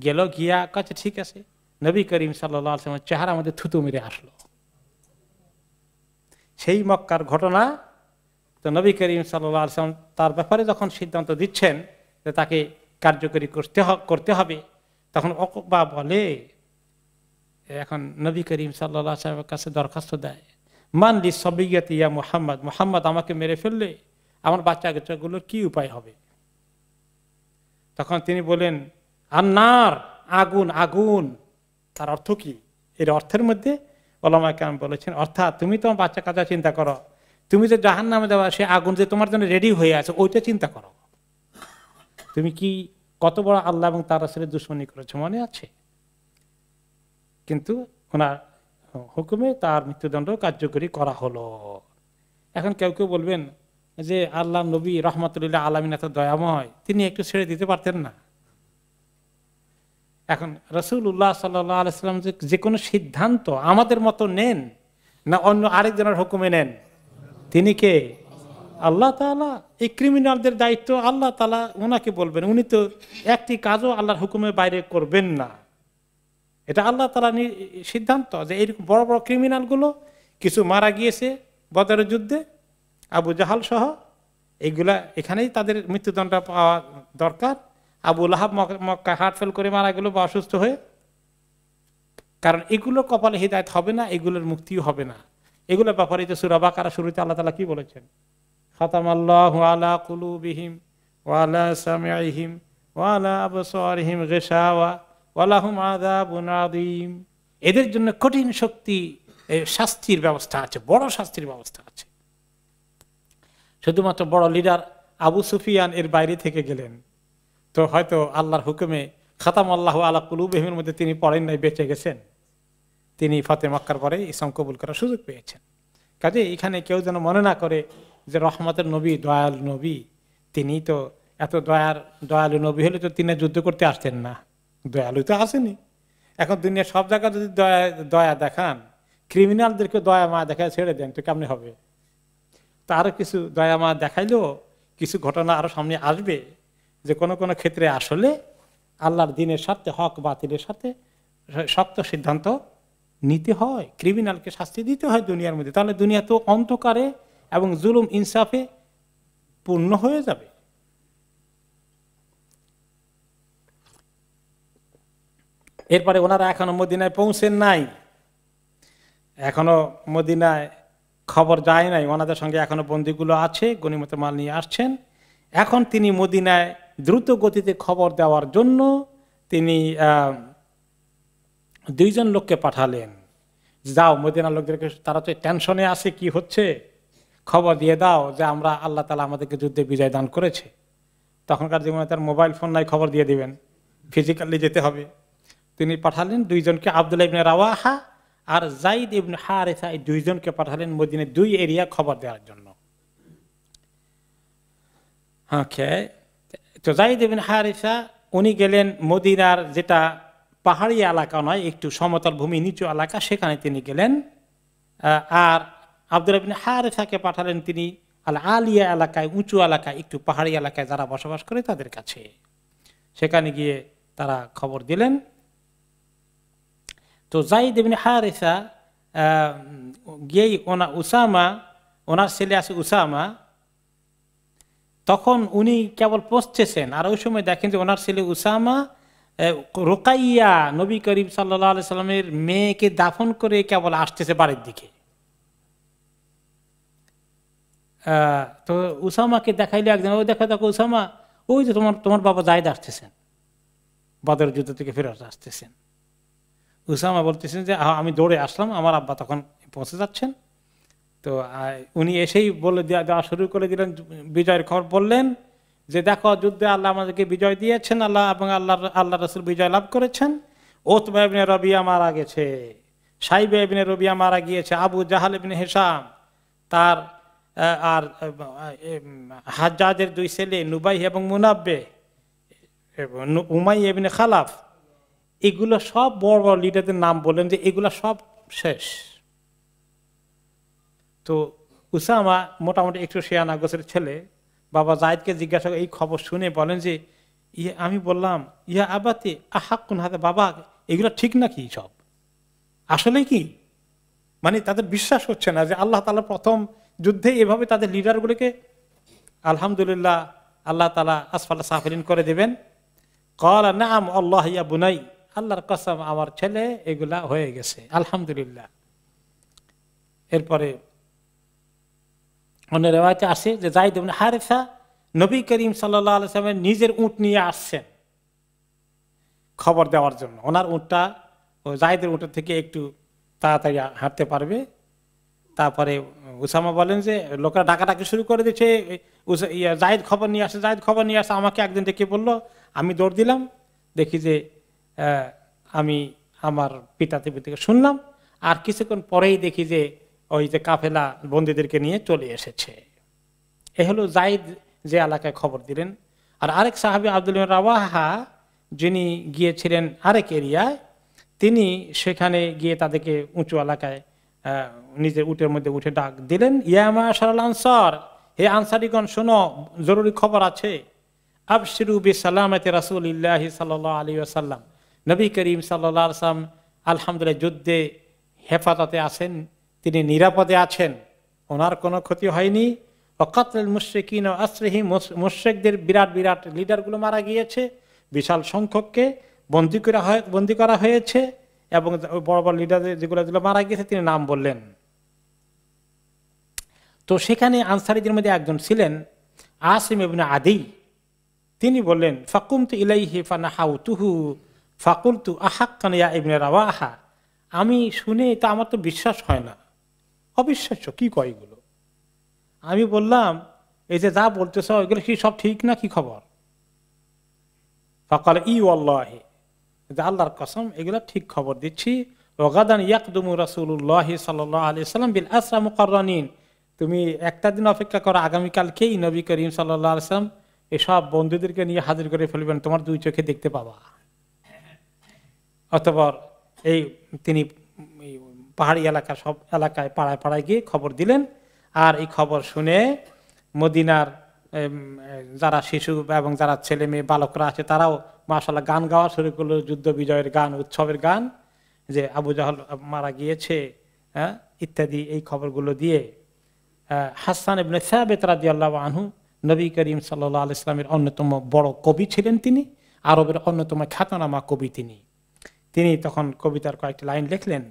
গেল গিয়া কাছে, ঠিক আছে, নবী করিম সাল্লামের চেহারা আমাদের থুতু মেরে আসলো। সেই মক্কার ঘটনা, তো নবী করিম সাল্লাম তার ব্যাপারে যখন সিদ্ধান্ত দিচ্ছেন তাকে কার্যকরী করতে করতে হবে। তখন অকবা বলে, এখন নবী করিম সাল্লা সাহেবের কাছে দরখাস্ত দেয় মানলি সবিয়ত ইয়া মোহাম্মদ? মোহাম্মদ আমাকে মেরে ফেললে আমার বাচ্চা কাচ্চাগুলোর কি উপায় হবে? তখন তিনি বলেন, আন্নার, আগুন আগুন। তার অর্থ কি? এর অর্থের মধ্যে ওলামা কেমন বলেছেন, অর্থাৎ তুমি তোমার বাচ্চা কাচ্চা চিন্তা করো। তুমি যে জাহান নামে দেওয়া সে আগুন যে তোমার জন্য রেডি হয়ে আছে, ওইটা চিন্তা করো। তুমি কি কত বড় আল্লাহ এবং তার আসলে দুশ্মনী করেছ? মনে আছে। কিন্তু ওনার হুকুমে তার মৃত্যুদণ্ড কার্যকরী করা হলো। এখন কেউ কেউ বলবেন যে, আল্লাহ নবী রহমতুল্লাহ আলমিন এত দয়াময়, তিনি একটু ছেড়ে দিতে পারতেন না। এখন রসুল উল্লাহ সাল্লাহ আলাইসাল্লাম যে কোনো সিদ্ধান্ত আমাদের মতো নেন না অন্য আরেকজনের হুকুমে নেন, তিনি কে? আল্লাহ তালা এই ক্রিমিনালদের দায়িত্ব আল্লাহ তালা ওনাকে বলবেন। উনি তো একটি কাজও আল্লাহর হুকুমের বাইরে করবেন না। এটা আল্লাহ তালা সিদ্ধান্ত যে এইরকম বড় বড় ক্রিমিনালগুলো কিছু মারা গিয়েছে বদরের যুদ্ধে, আবু জাহাল সহ এইগুলা এখানেই তাদের মৃত্যুদণ্ড পাওয়া দরকার। Abu Lahab Mecca heart fail করে মারা গেল বা অসুস্থ হয়ে। কারণ এগুলো কপালে হৃদায়ত হবে না, এগুলোর মুক্তিও হবে না। এগুলোর ব্যাপারে যে সুরাবা কারা শুরুতে আল্লাহ তালা কি বলেছেন? খাতাম আল্লাহ আলা কুলুবিহিম ওয়ালা সামিহিম ওয়ালা আবসারিহিম গেশাওয়া ওয়ালাহুম আযাবুন আযীম এদের জন্য কঠিন শক্তি শাস্তির ব্যবস্থা আছে, বড় শাস্তির ব্যবস্থা আছে। শুধুমাত্র বড় লিডার আবু সুফিয়ান এর বাইরে থেকে গেলেন। তো হয়তো আল্লাহর হুকুমে খাতাম আল্লাহ আলা কুলুবহিমের মধ্যে তিনি পড়েন নাই, বেঁচে গেছেন। তিনি ফতে মক্কার পরে ইসলাম কবুল করার সুযোগ পেয়েছেন। কাজে এখানে কেউ যেন মনে না করে যে রহমতের নবী, দয়াল নবী, তিনি তো এত দয়ার, দয়ালু নবী হলে তো তিনি যুদ্ধ করতে আসতেন না। দয়ালু তো আসেনি। এখন দুনিয়া সব জায়গায় যদি দয়া দয়া দেখান ক্রিমিনালদেরকে দয়া মা দেখায় ছেড়ে দেন, তো কেমনি হবে? তা আরও কিছু দয়া মা দেখাইলেও কিছু ঘটনা আরও সামনে আসবে যে কোনো কোনো ক্ষেত্রে আসলে আল্লাহর দিনের সাথে, হক বাতিলের সাথে শক্ত সিদ্ধান্ত নিতে হয়। ক্রিমিনালকে শাস্তি দিতে হয় দুনিয়ার মধ্যে। তাহলে দুনিয়া তো অন্ধকারে এবং জুলুম ইনসাফে পূর্ণ হয়ে যাবে। এরপরে ওনারা এখনও মদিনায় পৌঁছেন নাই। এখনও মদিনায় খবর যায় নাই। ওনাদের সঙ্গে এখনও বন্দিগুলো আছে, গণিমত মাল নিয়ে আসছেন। এখন তিনি মদিনায় দ্রুত গতিতে খবর দেওয়ার জন্য তিনি দুইজন লোককে পাঠালেন। যাও, মদিনার লোকদেরকে, তারা তো টেনশনে আছে, কি হচ্ছে? খবর দিয়ে দাও যে আমরা আল্লাহ তালা আমাদেরকে যুদ্ধে বিজয় দান করেছে। তখনকার জীবনে তার মোবাইল ফোন নাই, খবর দিয়ে দিবেন। ফিজিক্যালি যেতে হবে। তিনি পাঠালেন দুইজনকে, আবদুল্লাহ ইবনে রাওয়াহা আর জাইদ ইবনে হারেসা, এই দুইজনকে পাঠালেন মদিনের দুই এরিয়া খবর দেওয়ার জন্য। ওকে, তো জাইদ ইবিন হারিসা, উনি গেলেন মদিনার যেটা পাহাড়ি এলাকা নয়, একটু সমতল ভূমি, নিচু এলাকা, সেখানে তিনি গেলেন। আর আব্দুল আবিন হারেসাকে পাঠালেন তিনি আল আলিয়া এলাকায়, উঁচু এলাকায়, একটু পাহাড়ি এলাকায় যারা বসবাস করে তাদের কাছে। সেখানে গিয়ে তারা খবর দিলেন। তো জাইদ ইবিন হারেসা গিয়েই ওনা উসামা, ওনার ছেলে আছে উসামা। তখন উনি কেবল পৌঁছেছেন, আর ওই সময় দেখেন যে ওনার ছেলে উসামা রোকাইয়া নবী করিম সাল্লা সাল্লামের মেয়েকে দাফন করে কেবল আসতেছে বাড়ির দিকে। তো উসামাকে দেখাইলে একদিন ওই দেখা, দেখো উসামা, ওই যে তোমার তোমার বাবা জায়দ আসতেছেন। বদর যুদ্ধ থেকে ফেরত আসতেছেন। উসামা বলতেছেন যে আমি দৌড়ে আসলাম, আমার আব্বা তখন পৌঁছে যাচ্ছেন। তো উনি এসেই বলে দেওয়া শুরু করে দিলেন, বিজয়ের খবর বললেন যে, দেখো, যুদ্ধে আল্লাহ আমাদেরকে বিজয় দিয়েছেন, আল্লাহ এবং আল্লাহ আল্লাহ রসুল বিজয় লাভ করেছেন। ওতবা ইবনে রবিয়া মারা গেছে, সাইবে ইবনে রবিয়া মারা গিয়েছে, আবু জাহাল ইবনে হেসাম তার আর হাজাদের দুই ছেলে, নুবাই এবং মুনাব্বে উমাই এবিনে খালাফ, এগুলো সব বড় বড় লিডারদের নাম বললেন যে এগুলো সব শেষ। তো উসামা মোটামুটি একটু শেয়ানা গোছের ছেলে, বাবা জায়দকে জিজ্ঞাসা এই খবর শুনে বলেন যে ইয়ে আমি বললাম, ইয়া আবাতে আহাক্কুন হাতে বাবা, এগুলো ঠিক নাকি সব? আসলে কি? মানে তাদের বিশ্বাস হচ্ছে না যে আল্লাহ তালা প্রথম যুদ্ধে এভাবে তাদের লিডারগুলিকে আলহামদুলিল্লাহ আল্লাহ তালা আসফাল্লা সাফরিন করে দেবেন। কল নাম আল্লাহ ইয়া বুনাই। আল্লাহর কসম, আমার ছেলে এগুলা হয়ে গেছে। আলহামদুলিল্লাহ। এরপরে অন্য রেওয়ায়তে আসে যে জাহিদ হারেসা নবী করিম সাল্লামের নিজের উঁট নিয়ে আসছেন খবর দেওয়ার জন্য। ওনার উঁটটা, ও জাহিদের উঁটের থেকে একটু তাড়াতাড়ি হাঁটতে পারবে। তারপরে উসামা বলেন যে, লোকেরা ডাকাডাকি শুরু করে দিচ্ছে জাহিদ খবর নিয়ে আসে জাহিদ খবর নিয়ে আসে। আমাকে একদিন ডেকে বলল, আমি দৌড় দিলাম। দেখি যে আমি আমার পিতাতে থেকে শুনলাম। আর কিছুক্ষণ পরেই দেখি যে, ওই যে কাফেলা বন্দীদেরকে নিয়ে চলে এসেছে। এ হলো জাইদ যে এলাকায় খবর দিলেন। আর আরেক সাহাবি আব্দুল রাওয়াহা, যিনি গিয়েছিলেন আরেক এরিয়ায়, তিনি সেখানে গিয়ে তাদেরকে উঁচু এলাকায় নিজের উটের মধ্যে উঠে ডাক দিলেন ইয়ামা সারাল আনসার, হে আনসারিগণ, শোনো, জরুরি খবর আছে। আবশিরু বি সালামতে রাসুল ইল্লাহ সাল আলী আসাল্লাম নবী করিম সাল্লাম আলহামদুলিল্লাহ যুদ্ধে হেফাজতে আছেন, তিনি নিরাপদে আছেন, ওনার কোনো ক্ষতি হয়নি। অকাতল মুশ্রিকিন আশ্রহি মুশ্রেকদের বিরাট বিরাট লিডারগুলো মারা গিয়েছে, বিশাল সংখ্যককে বন্দি করা হয়, বন্দি করা হয়েছে। এবং বড় বড় লিডার যেগুলো যেগুলো মারা গেছে তিনি নাম বললেন। তো সেখানে আনসারিদের মধ্যে একজন ছিলেন আসিম ইবনে আদি। তিনি বললেন ফাকুম তু ইলাইহি ফানা হাউ তুহু ফাকুল তু আহাক্কানিয়া ইবনে রাওয়াহা। আমি শুনে তা আমার তো বিশ্বাস হয় না। অবিশ্বাস্য, কি কয় এগুলো? আমি বললাম, এই যে যা বলতেছ, এগুলো কি সব ঠিক না কি খবর? ফকাল, ই আল্লাহে আল্লাহর কসম, এগুলো ঠিক খবর দিচ্ছি। তুমি একটা দিন অপেক্ষা করো আগামীকালকেই নবী করিম সাল্লাহ এসব বন্ধুদেরকে নিয়ে হাজির করে ফেলবেন, তোমার দুই চোখে দেখতে পাবা। অতপর এই তিনি পাহাড়ি এলাকা, সব এলাকায় পাড়ায় পাড়ায় গিয়ে খবর দিলেন। আর এই খবর শুনে মদিনার যারা শিশু এবং যারা ছেলে মেয়ে, বালকরা আছে, তারাও মাসাল্লাহ গান গাওয়া শুরু করল, যুদ্ধ বিজয়ের গান, উৎসবের গান, যে আবু জাহল মারা গিয়েছে হ্যাঁ ইত্যাদি এই খবরগুলো দিয়ে হাসান ইবনে সাহেবেত রাজি আনহু, নবী করিম সাল্লা আল ইসলামের অন্যতম বড় কবি ছিলেন তিনি, আরবের অন্যতম খ্যাতনামা কবি তিনি। তিনি তখন কবিতার কয়েকটি লাইন লিখলেন,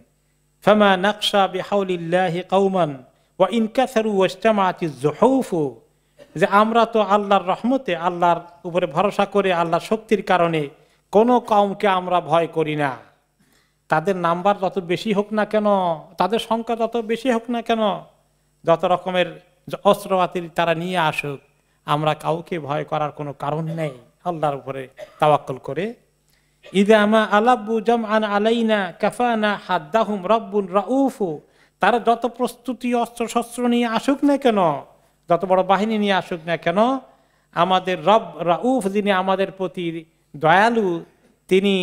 ফেমা নকশা বিহাউলিল্লাহি কৌমান ওয়া ইনকাসারু ওয়াস্তামাতি জুহুফু যে আমরা তো আল্লাহর রহমতে আল্লাহর উপরে ভরসা করে আল্লাহর শক্তির কারণে কোনো কমকে আমরা ভয় করি না। তাদের নাম্বার যত বেশি হোক না কেন, তাদের সংখ্যা যত বেশি হোক না কেন, যত রকমের অস্ত্রপাতির তারা নিয়ে আসুক, আমরা কাউকে ভয় করার কোনো কারণ নেই। আল্লাহর উপরে তাওয়াক্কল করে ইদামা আলাব্বু জাম আন আলাইনা কাফানা হাদ্দাহুম রব্বুন রাউফু, তারা যত প্রস্তুতি অস্ত্র শস্ত্র নিয়ে আসুক না কেন যত বড় বাহিনী নিয়ে আসুক না কেন, আমাদের রব রাউফ যিনি আমাদের প্রতি দয়ালু, তিনি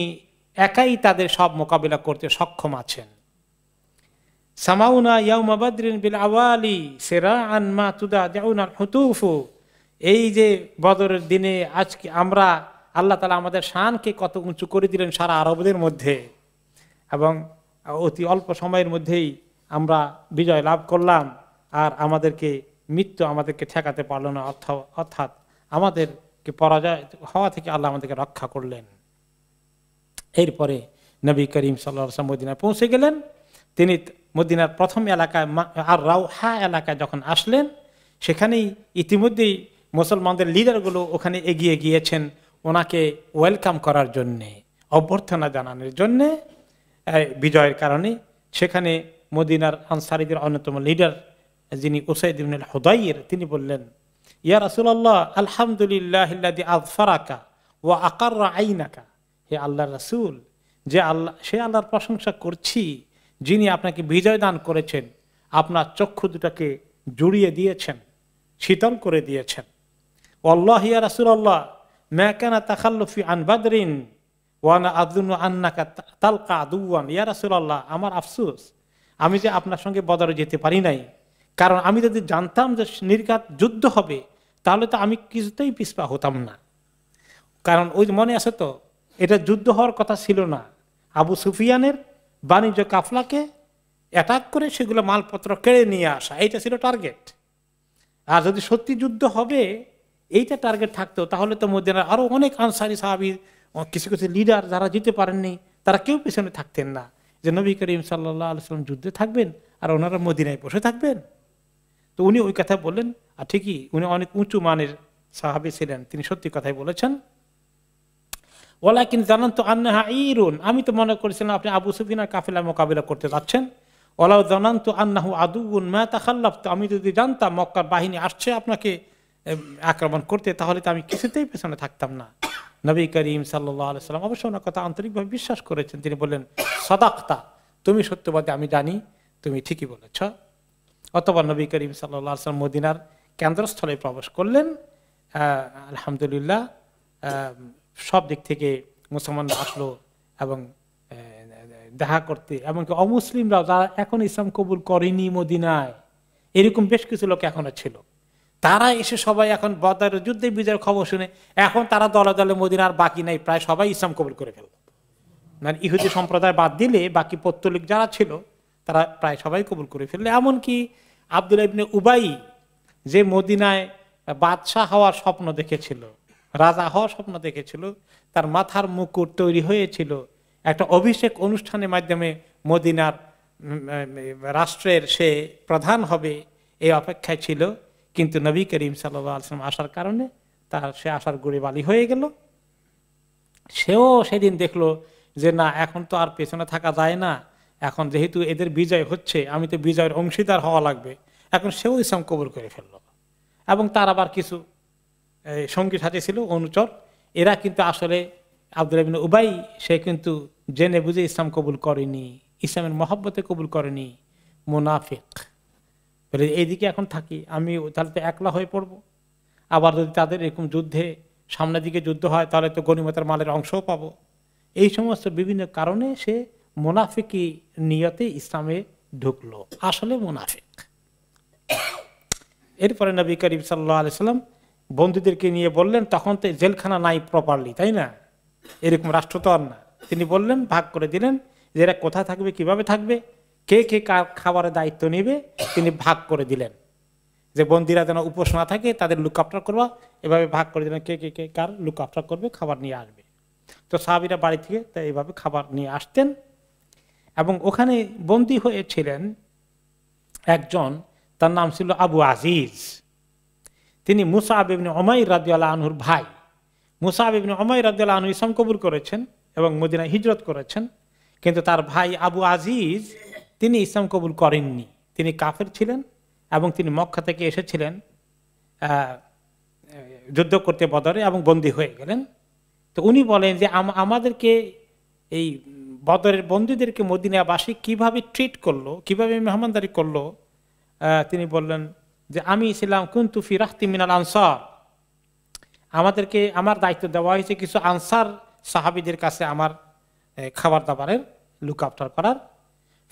একাই তাদের সব মোকাবিলা করতে সক্ষম আছেন। সামাউনা বিল আওয়ালি সেরা হুতুফু এই যে বদরের দিনে আজকে আমরা, আল্লাহ তালা আমাদের শানকে কত উঁচু করে দিলেন সারা আরবদের মধ্যে। এবং অতি অল্প সময়ের মধ্যেই আমরা বিজয় লাভ করলাম, আর আমাদেরকে মৃত্যু আমাদেরকে ঠেকাতে পারল না অর্থাৎ আমাদেরকে পরাজয় হওয়া থেকে আল্লাহ আমাদেরকে রক্ষা করলেন। এরপরে নবী করিম সাল্লা মদিনায় পৌঁছে গেলেন। তিনি মদিনার প্রথম এলাকায় আর রাউহা এলাকায় যখন আসলেন, সেখানেই ইতিমধ্যেই মুসলমানদের লিডারগুলো ওখানে এগিয়ে গিয়েছেন ওনাকে ওয়েলকাম করার জন্যে, অভ্যর্থনা জানানোর জন্যে বিজয়ের কারণে। সেখানে মদিনার আনসারিদের অন্যতম লিডার যিনি ওসাইদিন হুদাইয়ের তিনি বললেন, ইয়া রাসুল্লাহ আলহামদুলিল্লাহ আজফারাকা ও আকার আইনাকা। হে আল্লাহ রাসুল, যে আল্লাহ, সে আল্লাহর প্রশংসা করছি, যিনি আপনাকে বিজয় দান করেছেন, আপনার চক্ষু দুটাকে জুড়িয়ে দিয়েছেন, শীতল করে দিয়েছেন। অল্লাহ ইয়া রাসুল্লাহ ম্যাকানা তাকাল্লফি আন বাদরিন ওয়ানা আদুন আন্নাকা তালকা আদুয়ান ইয়া রাসুল্লাহ আমার আফসুস, আমি যে আপনার সঙ্গে বদরে যেতে পারি নাই কারণ আমি যদি জানতাম যে নির্ঘাত যুদ্ধ হবে, তাহলে তো আমি কিছুতেই পিসপা হতাম না। কারণ ওই মনে আছে তো, এটা যুদ্ধ হওয়ার কথা ছিল না। আবু সুফিয়ানের বাণিজ্য কাফলাকে অ্যাটাক করে সেগুলো মালপত্র কেড়ে নিয়ে আসা, এইটা ছিল টার্গেট আর যদি সত্যি যুদ্ধ হবে, এইটা টার্গেট থাকতো, তাহলে তো মদিনার আরও অনেক আনসারি সাহাবির কিছু কিছু লিডার যারা জিতে পারেননি, তারা কেউ পেছনে থাকতেন না। যে নবী করিম সাল্লাহ আলসালাম যুদ্ধে থাকবেন আর ওনারা মদিনায় বসে থাকবেন। তো উনি ওই কথা বললেন, আর ঠিকই উনি অনেক উঁচু মানের সাহাবি ছিলেন, তিনি সত্যি কথাই বলেছেন। ওলা কিন্তু জানান তো আন্না ইরুন আমি তো মনে করেছিলাম আপনি আবু সুফিনার কাফেলা মোকাবিলা করতে যাচ্ছেন। ওলাও জানান তো আন্নাহু আদুগুন মা তাখাল্লাফ তো আমি যদি জানতাম মক্কার বাহিনী আসছে আপনাকে আক্রমণ করতে, তাহলে তো আমি কিছুতেই পেছনে থাকতাম না। নবী করিম সাল্লাহ সাল্লাম অবশ্য ওনার কথা আন্তরিকভাবে বিশ্বাস করেছেন। তিনি বললেন, সদাক্তা, তুমি সত্যবাদী, আমি জানি, তুমি ঠিকই বলেছ। অতবার নবী করিম সাল্লাহ সাল্লাম মদিনার কেন্দ্রস্থলে প্রবেশ করলেন। আলহামদুলিল্লাহ সব দিক থেকে মুসলমানরা আসলো এবং দেখা করতে, এমনকি অমুসলিমরাও যারা এখন ইসলাম কবুল করেনি মদিনায়, এরকম বেশ কিছু লোক এখনও ছিল। তারা এসে সবাই এখন বদার যুদ্ধে বিজয়ের খবর শুনে, এখন তারা দলে দলে মদিনার বাকি নাই, প্রায় সবাই ইসলাম কবুল করে ফেলল। মানে ইহুদি সম্প্রদায় বাদ দিলে বাকি পত্তলিক যারা ছিল তারা প্রায় সবাই কবুল করে ফেললে। এমনকি আব্দুল ইবনে উবাই যে মদিনায় বাদশাহ হওয়ার স্বপ্ন দেখেছিল, রাজা হওয়ার স্বপ্ন দেখেছিল, তার মাথার মুকুট তৈরি হয়েছিল একটা অভিষেক অনুষ্ঠানের মাধ্যমে মদিনার রাষ্ট্রের সে প্রধান হবে এই অপেক্ষায় ছিল। কিন্তু নবী করিম সাল্লাম আসার কারণে তার সে আসার বালি হয়ে গেল। সেও সেদিন দেখল যে না, এখন তো আর পেছনে থাকা যায় না। এখন যেহেতু এদের বিজয় হচ্ছে, আমি তো বিজয়ের অংশীদার হওয়া লাগবে। এখন সেও ইসলাম কবুল করে ফেলল। এবং তার আবার কিছু সঙ্গী সাথে ছিল, অনুচর। এরা কিন্তু আসলে আব্দুল উবাই, সে কিন্তু জেনে বুঝে ইসলাম কবুল করেনি, ইসলামের মহব্বতে কবুল করেনি, মুনাফিক। বলে, এইদিকে এখন থাকি, আমি তাহলে তো একলা হয়ে পড়ব। আবার যদি তাদের এরকম যুদ্ধে সামনের দিকে যুদ্ধ হয়, তাহলে তো গণিমতের মালের অংশও পাবো। এই সমস্ত বিভিন্ন কারণে সে মুনাফিকি নিয়তে ইসলামে ঢুকলো। আসলে মুনাফিক। এরপরে নবী করিম সাল্লাহ আলিয়াল্লাম বন্ধুদেরকে নিয়ে বললেন, তখন তো জেলখানা নাই প্রপারলি তাই না? এরকম রাষ্ট্র তো আর না। তিনি বললেন, ভাগ করে দিলেন, যে এরা কোথায় থাকবে, কীভাবে থাকবে, কে কে কার খাবারের দায়িত্ব নেবে, তিনি ভাগ করে দিলেন। যে বন্দিরা যেন উপোস না থাকে, তাদের লুক আফটার করবা, এভাবে ভাগ করে দিলেন, কে কে কে কার লুক আফটার করবে, খাবার নিয়ে আসবে। তো সাহাবিরা বাড়ি থেকে তাই এইভাবে খাবার নিয়ে আসতেন। এবং ওখানে বন্দী হয়েছিলেন একজন, তার নাম ছিল আবু আজিজ। তিনি মুসা আবিবনে অমাই রাজিয়াল্লাহ আনহুর ভাই। মুসা আবিবনে অমাই রাজিয়াল্লাহ আনহু ইসলাম কবুল করেছেন এবং মদিনা হিজরত করেছেন। কিন্তু তার ভাই আবু আজিজ, তিনি ইসলাম কবুল করেননি। তিনি কাফের ছিলেন এবং তিনি মক্কা থেকে এসেছিলেন যুদ্ধ করতে বদরে এবং বন্দী হয়ে গেলেন। তো উনি বলেন যে আমাদেরকে এই বদরের বন্দীদেরকে মদিনাবাসী কীভাবে ট্রিট করল, কীভাবে মেহমানদারি করল তিনি বললেন যে, আমি ছিলাম কুন্তুফি রাহতি মিনাল আনসার। আমাদেরকে, আমার দায়িত্ব দেওয়া হয়েছে কিছু আনসার সাহাবিদের কাছে আমার খাবার দাবারের লুক আফটার করার।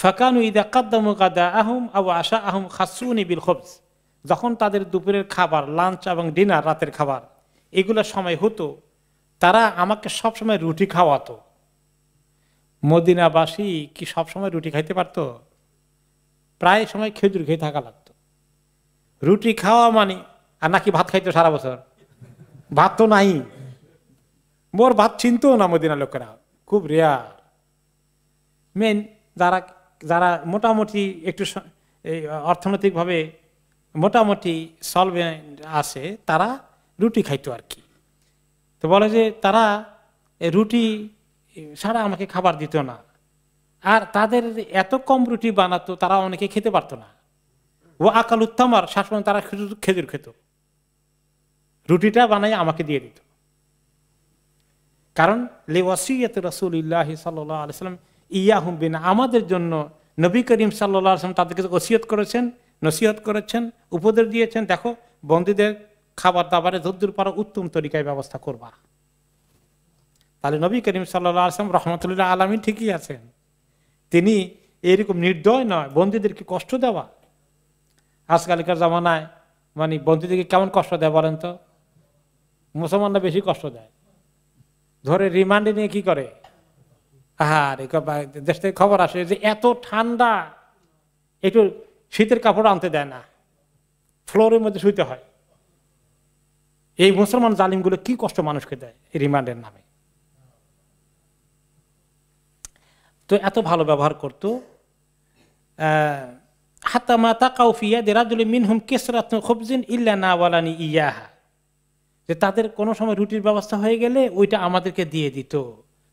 ফাকানু ইদা কাদ্দামু কাদা আহম আবু আশা আহম খাসুনি বিল খবস। যখন তাদের দুপুরের খাবার লাঞ্চ এবং ডিনার রাতের খাবার, এগুলো সময় হতো, তারা আমাকে সবসময় রুটি খাওয়াতো। মদিনাবাসী কি সবসময় রুটি খাইতে পারতো? প্রায় সময় খেজুর খেয়ে থাকা লাগতো। রুটি খাওয়া মানে আর নাকি ভাত খাইতো সারা বছর? ভাত তো নাই। মোর ভাত চিনতো না মদিনা লোকেরা, খুব রেয়ার মেন যারা যারা মোটামুটি একটু অর্থনৈতিকভাবে মোটামুটি সলভে আছে, তারা রুটি খাইতো আর কি। তো বলে যে তারা রুটি সারা আমাকে খাবার দিত না। আর তাদের এত কম রুটি বানাতো, তারা অনেকে খেতে পারতো না। ও আকাল উত্তমার শাসন তারা খেজুর খেত। রুটিটা বানাই আমাকে দিয়ে দিত। কারণ, লে ওয়াসিয়ত রসুল ইল্লাহ সাল্লাম ইয়া হুমবিন আমাদের জন্য নবী করিম সাল্লাম তাদেরকে ওসিয়ত করেছেন, নসিহত করেছেন, উপদেশ দিয়েছেন, দেখো, বন্দীদের খাবার দাবারে যদ্দুর পারা উত্তম তরিকায় ব্যবস্থা করবা। তাহলে নবী করিম সাল্লাহ আসলাম রহমতুল্লাহ আলমী ঠিকই আছেন। তিনি এরকম নির্দয় নয়, বন্দীদেরকে কষ্ট দেওয়া। আজকালকার জামানায় মানে বন্দীদেরকে কেমন কষ্ট দেয় বলেন তো? মুসলমানরা বেশি কষ্ট দেয়। ধরে রিমান্ডে নিয়ে কি করে? আর দেশ থেকে খবর আসে যে এত ঠান্ডা, একটু শীতের কাপড় আনতে দেয় না। ফ্লোরের মধ্যে শুইতে হয়। এই মুসলমান জালিমগুলো কি কষ্ট মানুষকে দেয় রিমান্ডের নামে? তো এত ভালো ব্যবহার করত। হাতা মাতা কাউফিয়া দেরাজুল মিনহুম কেসরাত খবজিন ইল্লা না ওয়ালানি ইয়াহা। যে তাদের কোনো সময় রুটির ব্যবস্থা হয়ে গেলে ওইটা আমাদেরকে দিয়ে দিত,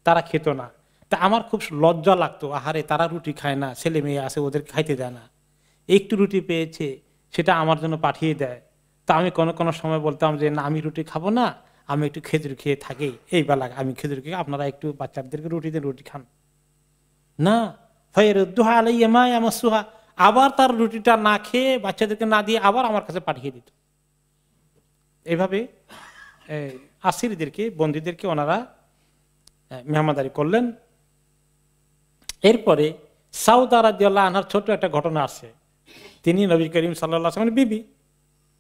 তারা খেত না। তা আমার খুব লজ্জা লাগতো, আহারে তারা রুটি খায় না, ছেলে মেয়ে আছে ওদের খাইতে দেয় না। একটু রুটি পেয়েছে, সেটা আমার জন্য পাঠিয়ে দেয়। তা আমি কোনো কোনো সময় বলতাম যে, না, আমি রুটি খাব না, আমি একটু খেজুর খেয়ে থাকি। এই বেলা, আমি খেজুর খেয়ে আপনারা একটু বাচ্চাদেরকে রুটি দিয়ে রুটি খান। না ফের দোহা আলাইয়া আমার সুহা আবার তার রুটিটা না খেয়ে বাচ্চাদেরকে না দিয়ে আবার আমার কাছে পাঠিয়ে দিত। এইভাবে আসিরদেরকে বন্দীদেরকে ওনারা মেহমাদারি করলেন। এরপরে সাউদারা দিয়াল্লাহ আনহার ছোট একটা ঘটনা আছে। তিনি নবী করিম সাল্লাহ বিবি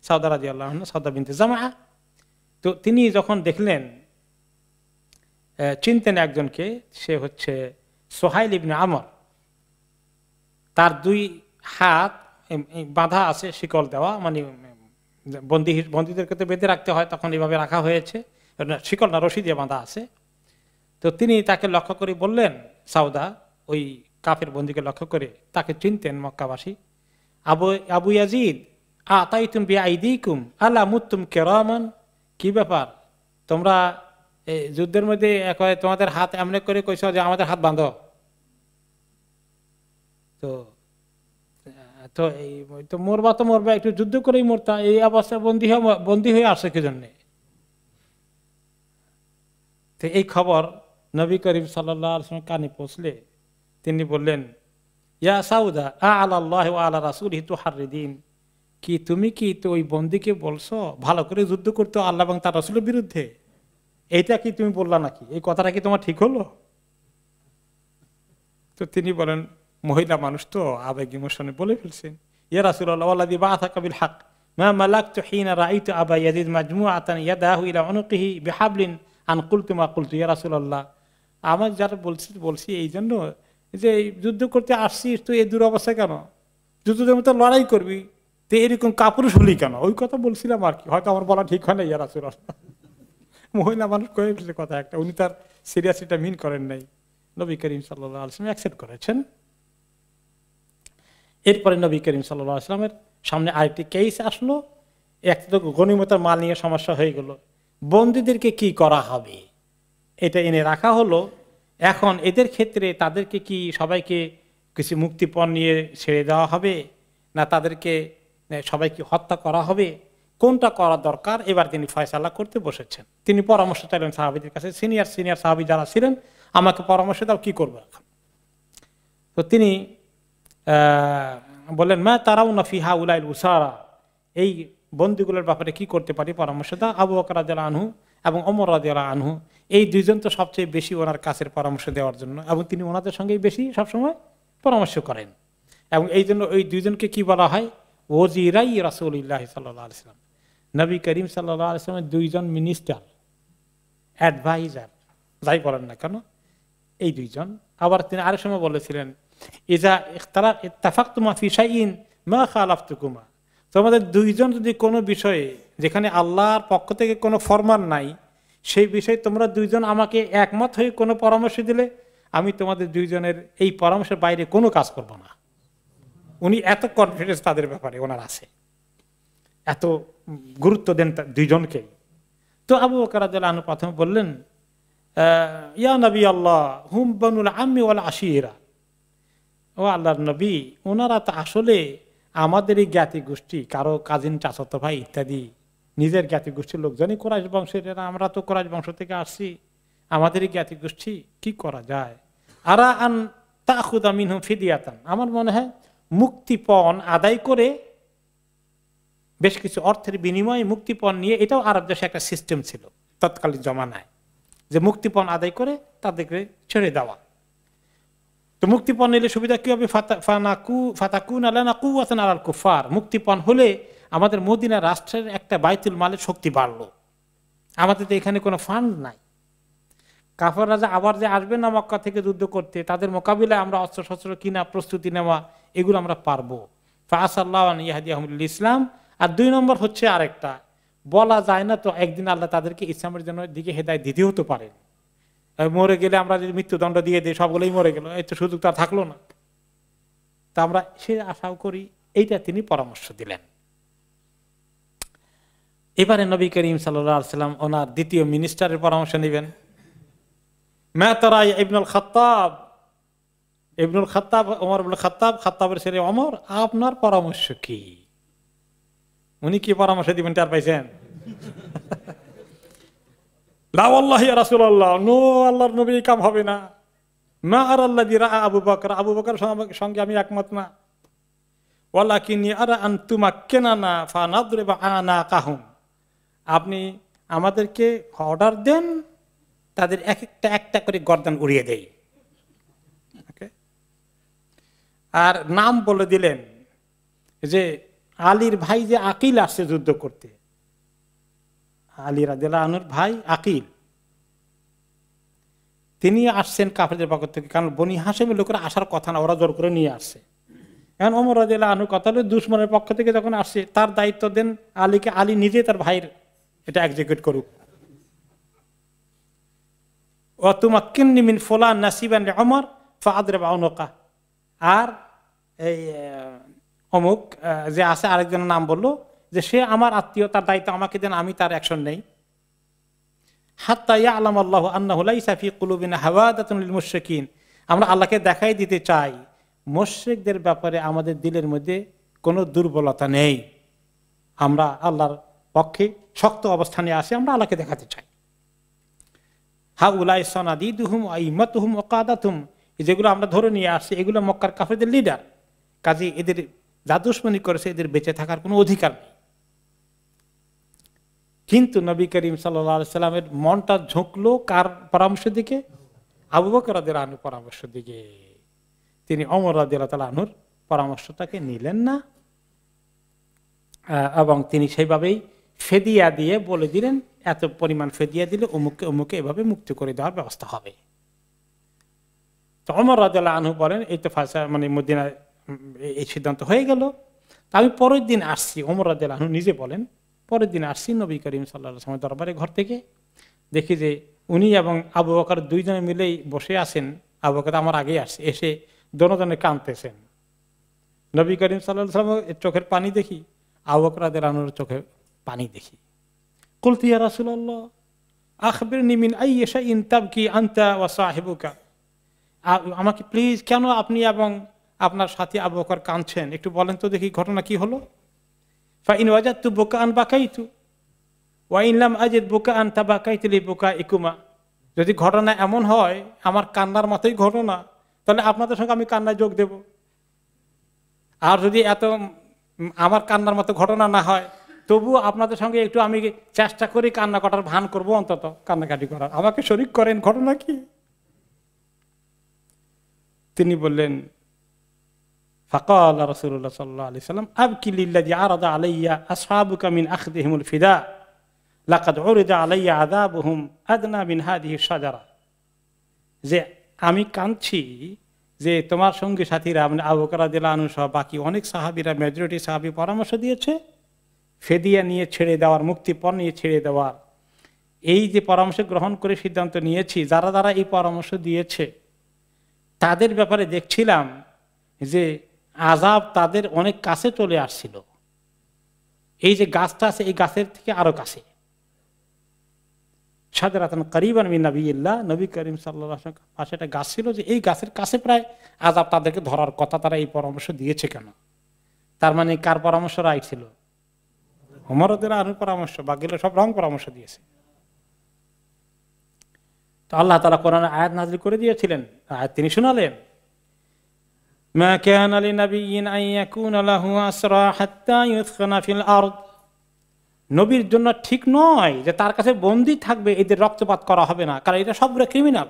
সাউদারা দিয়াল্লাহ সাউদা বিনতে জামা তো তিনি যখন দেখলেন চিনতেন একজনকে, সে হচ্ছে সোহাইল ইবনে আমর। তার দুই হাত বাঁধা আছে, শিকল দেওয়া মানে বন্দি বন্দীদেরকে তো বেঁধে রাখতে হয়, তখন এইভাবে রাখা হয়েছে। শিকল না, রশি দিয়ে বাঁধা আছে। তো তিনি তাকে লক্ষ্য করে বললেন, সাউদা, ওই কাফের বন্দিকে লক্ষ্য করে তাকে চিনতেন মক্কাবাসী। আবু আবু ইয়াজিদ আ তাই তুম তুমি আইদিকুম আল্লাহ মুত্তুম কেরামান? কি ব্যাপার? তোমরা যুদ্ধের মধ্যে তোমাদের হাত এমনি করে কইছ যে আমাদের হাত বাঁধো। তো তো এই, তো মরবা তো মরবা, একটু যুদ্ধ করেই মরতা, এই অবস্থায় বন্দী হয়ে বন্দী হয়ে আসছে কি জন্যে তো এই খবর নবী করিম সাল্লাম কানে পৌঁছলে তিনি বললেন, ইয়া সাউদা, আ আল্লাহ আল্লাহ রাসুল হিতু হারিদিন কি তুমি কি তো ওই বন্দিকে বলছো, ভালো করে যুদ্ধ করতো আল্লাহ এবং তার রসুলের বিরুদ্ধে? এইটা কি তুমি বললা নাকি? এই কথাটা কি তোমার ঠিক হলো? তো তিনি বলেন মহিলা মানুষ তো আবেগ ইমোশনে বলে ফেলছেন বা হাক মা তো বিহাবলিন আমার যারা বলছি বলছি এই জন্য যে যুদ্ধ করতে আসছিস তুই এই দুরবস্থা কেন? যুদ্ধের মতো লড়াই করবি, তো এরকম কাপুরুষ হলি কেন? ওই কথা বলছিলাম আর কি, হয়তো আমার বলা ঠিক হয় না, ইয়া রাসুল্লাহ মহিলা মানুষ কয়ে ফেলছে কথা একটা, উনি তার সিরিয়াসিটা মিন করেন নাই। নবী করিম সাল্লাহ আলসালাম অ্যাকসেপ্ট করেছেন। এরপরে নবী করিম সাল্লাহ আসলামের সামনে আরেকটি কেস আসলো। এক তো গণিমতার মাল নিয়ে সমস্যা হয়ে গেল। বন্দীদেরকে কি করা হবে? এটা এনে রাখা হলো। এখন এদের ক্ষেত্রে তাদেরকে কি সবাইকে কিছু মুক্তিপণ নিয়ে ছেড়ে দেওয়া হবে? না তাদেরকে সবাইকে হত্যা করা হবে? কোনটা করা দরকার? এবার তিনি ফয়সালা করতে বসেছেন। তিনি পরামর্শ চাইলেন সাহাবিদের কাছে, সিনিয়র সিনিয়র সাহাবি যারা ছিলেন, আমাকে পরামর্শ দাও, কি করব এখন? তো তিনি আহ, বললেন মা তারাও না ফিহা উলাইল উসারা। এই বন্দিগুলোর ব্যাপারে কি করতে পারি পরামর্শ দাও আবু রাদিয়াল্লাহু আনহু এবং অমর রাদিয়াল্লাহু আনহু এই দুইজন তো সবচেয়ে বেশি ওনার কাছের পরামর্শ দেওয়ার জন্য এবং তিনি ওনাদের সঙ্গেই বেশি সবসময় পরামর্শ করেন। এবং এই জন্য ওই দুইজনকে কি বলা হয়? ওজিরাই রাসুল্লাহ সাল্লাহ আলিয়াল্লাম নবী করিম সাল্লাহ আলিয়াল্লামের দুইজন মিনিস্টার অ্যাডভাইজার যাই বলেন না কেন এই দুইজন। আবার তিনি আরেক সময় বলেছিলেন ইজা ইখতারা ইত্তাফাক তুমা ফিসাইন মা খালাফতুকুমা তোমাদের দুইজন যদি কোনো বিষয়ে যেখানে আল্লাহর পক্ষ থেকে কোনো ফরমান নাই, সেই বিষয়ে তোমরা দুইজন আমাকে একমত হয়ে কোনো পরামর্শ দিলে, আমি তোমাদের দুইজনের এই পরামর্শের বাইরে কোনো কাজ করব না। উনি এত কনফিডেন্স তাদের ব্যাপারে ওনার আছে। এত গুরুত্ব দেন দুইজনকে। তো আবু বকর আনু প্রথমে বললেন ইয়া নবী আল্লাহ, হুম বনুল আমি ওয়াল আশিরা। ও আল্লাহর নবী ওনারা তো আসলে আমাদেরই জ্ঞাতি গোষ্ঠী, কারও কাজিন, চাচত ভাই ইত্যাদি, নিজের জ্ঞাতি গোষ্ঠীর লোকজনই কোরআশ বংশের আমরা তো কোরআশ বংশ থেকে আসছি আমাদেরই জ্ঞাতি গোষ্ঠী কি করা যায়? আরা আন তাহুদা মিনহুম ফিদিয়াতান। আমার মনে হয় মুক্তিপণ আদায় করে বেশ কিছু অর্থের বিনিময়ে মুক্তিপণ নিয়ে, এটাও আরব দেশে একটা সিস্টেম ছিল তৎকালীন জমানায়, যে মুক্তিপণ আদায় করে তাদেরকে ছেড়ে দেওয়া। তো মুক্তিপণ নিলে সুবিধা কি হবে? কুফার মুক্তিপণ হলে আমাদের মদিনা রাষ্ট্রের একটা বাইতুল মালের শক্তি বাড়লো। আমাদের তো এখানে কোনো ফান্ড নাই। কাফর রাজা আবার যে আসবে না মক্কা থেকে যুদ্ধ করতে, তাদের মোকাবিলায় আমরা অস্ত্র শস্ত্র কিনা, প্রস্তুতি নেওয়া, এগুলো আমরা পারব। ফাসাল্লাহ ইয়াহাদি ইসলাম। আর দুই নম্বর হচ্ছে আরেকটা। বলা যায় না তো একদিন আল্লাহ তাদেরকে ইসলামের জন্য দিকে হেদায় দিতে হতে পারে আর মরে গেলে আমরা যদি মৃত্যুদণ্ড দিয়ে দিই, সবগুলোই মরে গেল এই তো সুযোগ তো থাকল না। তা আমরা সে আশাও করি, এইটা তিনি পরামর্শ দিলেন। এবারে নবী করিম সাল্লাম ওনার দ্বিতীয় মিনিস্টারের পরামর্শ নেবেন। আপনার পরামর্শ কি? উনি কি পরামর্শ দিবেন তার পাইছেন? আল্লাহর হবে না। আর আল্লাহ আবু আবু সঙ্গে আমি একমত না। আর না আপনি আমাদেরকে অর্ডার দেন, তাদের এক একটা একটা করে গর্দান উড়িয়ে দেই? আর নাম বলে দিলেন যে, আলীর ভাই যে আকিল আসছে যুদ্ধ করতে। আলী আনুর ভাই আকিল। তিনি আসছেন কাফেরদের পক্ষ থেকে কারণ বনি হাসেমের লোকেরা আসার কথা না, ওরা জোর করে নিয়ে আসছে। এখন ওমর রাজিয়াল আনু কথা হলো, দুশ্মনের পক্ষ থেকে যখন আসছে, তার দায়িত্ব দেন আলীকে, আলী নিজে তার ভাইয়ের এটা এক্সিকিউট করুক। ও তুমাক্কিন মিন ফোলা নাসিবান অমর ফাদরে বাউনকা আর এই অমুক যে আছে আরেকজনের নাম বলল যে সে আমার আত্মীয়, তার দায়িত্ব আমাকে দেন, আমি তার অ্যাকশন নেই। হাত্তা আলাম আল্লাহ আন্না সাফি কুলুবিন হাওয়াদাতুল মুশরিকিন। আমরা আল্লাহকে দেখাই দিতে চাই মোশেকদের ব্যাপারে আমাদের দিলের মধ্যে কোনো দুর্বলতা নেই। আমরা আল্লাহর পক্ষে শক্ত অবস্থানে আসি আমরা আল্লাহকে দেখাতে চাই। হা উলাই সনাদি দুহুম ইমত হুম ওকাদাতুম যেগুলো আমরা ধরে নিয়ে আসছি, এগুলো মক্কার কাফেরদের লিডার কাজে এদের যা দুশ্মনী করেছে, এদের বেঁচে থাকার কোনো অধিকার নেই। কিন্তু নবী করিম সাল্লামের মনটা ঝুঁকলো কার পরামর্শের দিকে? আবু বকর আনুর পরামর্শের দিকে। তিনি অমর আনুর পরামর্শটাকে নিলেন না। এবং তিনি সেইভাবেই ফেদিয়া দিয়ে বলে দিলেন, এত পরিমাণ ফেদিয়া দিলে অমুককে অমুকে এভাবে মুক্তি করে দেওয়ার ব্যবস্থা হবে। তো অমর রাজাল্লাহ আনহু বলেন, এই তো ফাঁসা মানে মদিনা এই সিদ্ধান্ত হয়ে গেল। তা আমি পরের দিন আসছি। অমর রাজাল্লাহ আনহু নিজে বলেন পরের দিন আসছি নবী করিম সাল্লাহ সময় দরবারে, ঘর থেকে। দেখি যে উনি এবং আবু বকর দুইজনে মিলেই বসে আছেন। আবু বকর আমার আগে আসছে, এসে দনোজনে কাঁদতেছেন। নবী করিম সাল্লাহ সাল্লামের চোখের পানি দেখি, আবু বকর রাদিয়াল্লাহু আনহুর চোখে পানি দেখি। কুলতিয়া রাসূলুল্লাহ আখবির নিমিন আইয়েশা ইন তাবকি আনতা ওয়া সাহিবুকা। আমাকে প্লিজ কেন আপনি এবং আপনার সাথী আবু বকর কাঁদছেন? একটু বলেন তো দেখি ঘটনা কি হলো। ফাইন ওয়াজাত তু বোকা আন বাকাইতু ওয়াইনলাম আজেদ বোকা আন তা বাকাইতুলি বোকা ইকুমা যদি ঘটনা এমন হয় আমার কান্নার মতোই ঘটনা তাহলে আপনাদের সঙ্গে আমি কান্নায় যোগ দেব আর যদি এত আমার কান্নার মতো ঘটনা না হয় তবু আপনাদের সঙ্গে একটু আমি চেষ্টা করি কান্না কাটার ভান করব অন্তত কান্নাকাটি করার আমাকে শরিক করেন ঘটনা কি তিনি বললেন ফকাল রসুল্লাহ সাল্লাহ আলি সাল্লাম আবকি লিল্লাজি আরাদা আলাইয়া আসহাবুকা মিন আখদিহিমুল ফিদা লাকাদ উরিদা আলাইয়া আদাবুহুম আদনা মিন হাদিহি সাজারা যে আমি কাঁদছি যে তোমার সঙ্গী সাথীরা মানে আবুকরা দিলা সহ বাকি অনেক সাহাবিরা মেজরিটি সাহাবি পরামর্শ দিয়েছে, ফেদিয়া নিয়ে ছেড়ে দেওয়ার মুক্তিপণ নিয়ে ছেড়ে দেওয়ার। এই যে পরামর্শ গ্রহণ করে সিদ্ধান্ত নিয়েছি, যারা যারা এই পরামর্শ দিয়েছে, তাদের ব্যাপারে দেখছিলাম যে আজাব তাদের অনেক কাছে চলে আসছিল। এই যে গাছটা আছে, এই গাছের থেকে আরও কাছে। নবী করিম সাল্লাহ পাশে একটা গাছ ছিল যে এই গাছের কাছে প্রায় আজাব তাদেরকে ধরার কথা তারা এই পরামর্শ দিয়েছে কেন? তার মানে কার পরামর্শ রাইট ছিল? হোমরদের আরও পরামর্শ বাকিগুলো সব রং পরামর্শ দিয়েছে। তো আল্লাহ তালা কোরআন আয়াত নাজিল করে দিয়েছিলেন। আয়াত তিনি শোনালেন। ما كان لنبي أن يكون له أسرى حتى يثخن في الأرض নবীর জন্য ঠিক নয় যে তার কাছে বন্দি থাকবে এদের রক্তপাত করা হবে না কারণ এটা সবগুলো ক্রিমিনাল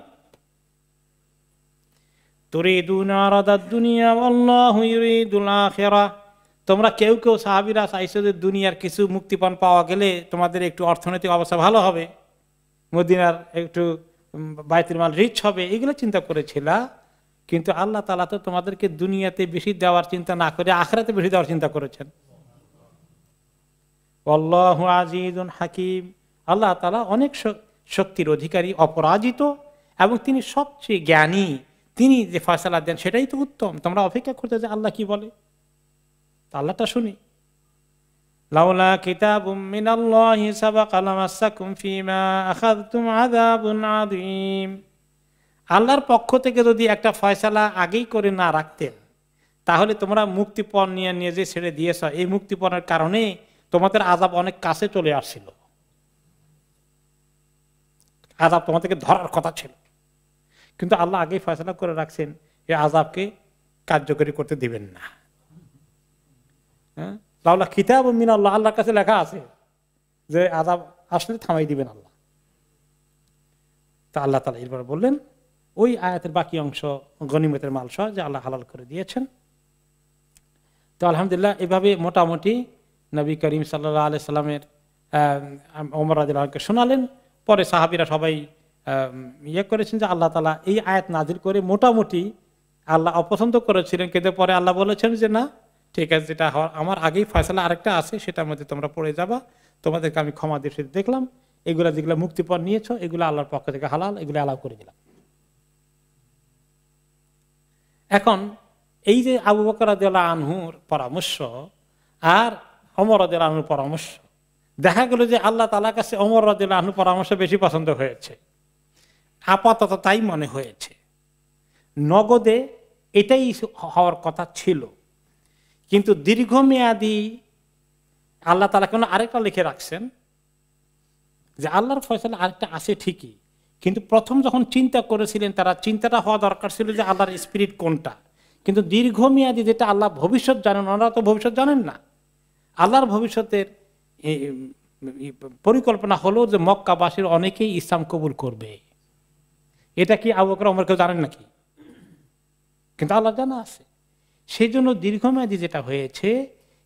তোমরা কেউ কেউ সাহাবিরা চাইছো যে দুনিয়ার কিছু মুক্তিপণ পাওয়া গেলে তোমাদের একটু অর্থনৈতিক অবস্থা ভালো হবে মদিনার একটু উম, বাইতুল মাল রিচ হবে এগুলো চিন্তা করেছিল কিন্তু আল্লাহ তালা তো তোমাদেরকে দুনিয়াতে বেশি দেওয়ার চিন্তা না করে আখরাতে বেশি দেওয়ার চিন্তা করেছেন। আল্লাহ আজিজুন হাকিম। আল্লাহ তালা অনেক শক্তির অধিকারী, অপরাজিত এবং তিনি সবচেয়ে জ্ঞানী। তিনি যে ফয়সালা দেন সেটাই তো উত্তম। তোমরা অপেক্ষা করতে যে আল্লাহ কি বলে? আল্লাহটা শুনি। লাউলা আযীম। আল্লাহর পক্ষ থেকে যদি একটা ফয়সালা আগেই করে না রাখতেন, তাহলে তোমরা মুক্তিপণ নিয়ে নিয়ে যে ছেড়ে দিয়েছ। এই মুক্তিপণের কারণে তোমাদের আজাব অনেক কাছে চলে আসছিল। আজাব তোমাদেরকে ধরার কথা ছিল। কিন্তু আল্লাহ আগেই ফয়সলা করে রাখছেন এই আজাবকে কার্যকরী করতে দিবেন না। হ্যাঁ? লাউলা খিতাব মিন আল্লাহ আল্লাহর কাছে লেখা আছে যে আজাব আসলে থামাই দিবেন আল্লাহ। তা আল্লাহ তালা এরপর বললেন ওই আয়াতের বাকি অংশ গনিমতের মালসা যে আল্লাহ হালাল করে দিয়েছেন। তো আলহামদুলিল্লাহ, এভাবে মোটামুটি নবী করিম সাল্লাহ আলি সাল্লামের ওমর আদিলকে শোনালেন। পরে সাহাবিরা সবাই ইয়ে করেছেন যে আল্লাহ তালা এই আয়াত নাজির করে মোটামুটি আল্লাহ অপছন্দ করেছিলেন, কিন্তু পরে আল্লাহ বলেছেন যে না, ঠিক আছে, যেটা হওয়ার, আমার আগেই ফয়সলা আরেকটা আছে, সেটার মধ্যে তোমরা পড়ে যাবা। তোমাদেরকে আমি ক্ষমা দিয়ে দেখলাম। এগুলা যেগুলো মুক্তিপণ নিয়েছ, এগুলো আল্লাহর পক্ষ থেকে হালাল, এগুলো অ্যালাউ করে দিলাম। এখন এই যে আবু বকর আনহুর পরামর্শ আর অমর আনহুর পরামর্শ, দেখা গেল যে আল্লাহ তালার কাছে অমর আনহুর পরামর্শ বেশি পছন্দ হয়েছে। আপাতত তাই মনে হয়েছে। নগদে এটাই হওয়ার কথা ছিল। কিন্তু দীর্ঘমেয়াদী আল্লাহ তালা কেন আরেকটা লিখে রাখছেন? যে আল্লাহর ফয়সলা আরেকটা আছে ঠিকই কিন্তু প্রথম যখন চিন্তা করেছিলেন, তারা চিন্তাটা হওয়া দরকার ছিল যে আল্লাহর স্পিরিট কোনটা। কিন্তু দীর্ঘমেয়াদী যেটা আল্লাহ ভবিষ্যৎ জানেন, ওনারা তো ভবিষ্যৎ জানেন না। আল্লাহর ভবিষ্যতের পরিকল্পনা হলো যে মক্কাবাসীর অনেকেই ইসলাম কবুল করবে। এটা কি আবু বকর কেউ জানেন নাকি? কিন্তু আল্লাহ জানা আছে। সেই জন্য দীর্ঘমেয়াদী যেটা হয়েছে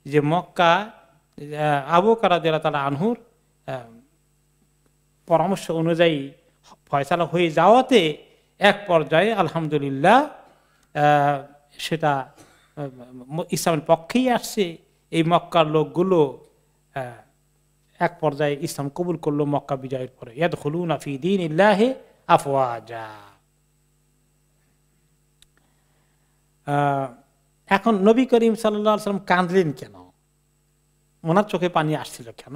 যে মক্কা আবু কারা জেলা তারা আনহুর পরামর্শ অনুযায়ী ফয়সালা হয়ে যাওয়াতে এক পর্যায়ে আলহামদুলিল্লাহ সেটা ইসলামের পক্ষেই আসছে। এই মক্কার লোকগুলো এক পর্যায়ে ইসলাম কবুল করল মক্কা বিজয়ের পরে। ইয়াদ হলুন আফি দিন ইল্লাহে আফওয়াজা এখন নবী করিম সাল্লাম কাঁদলেন কেন? ওনার চোখে পানি আসছিল কেন?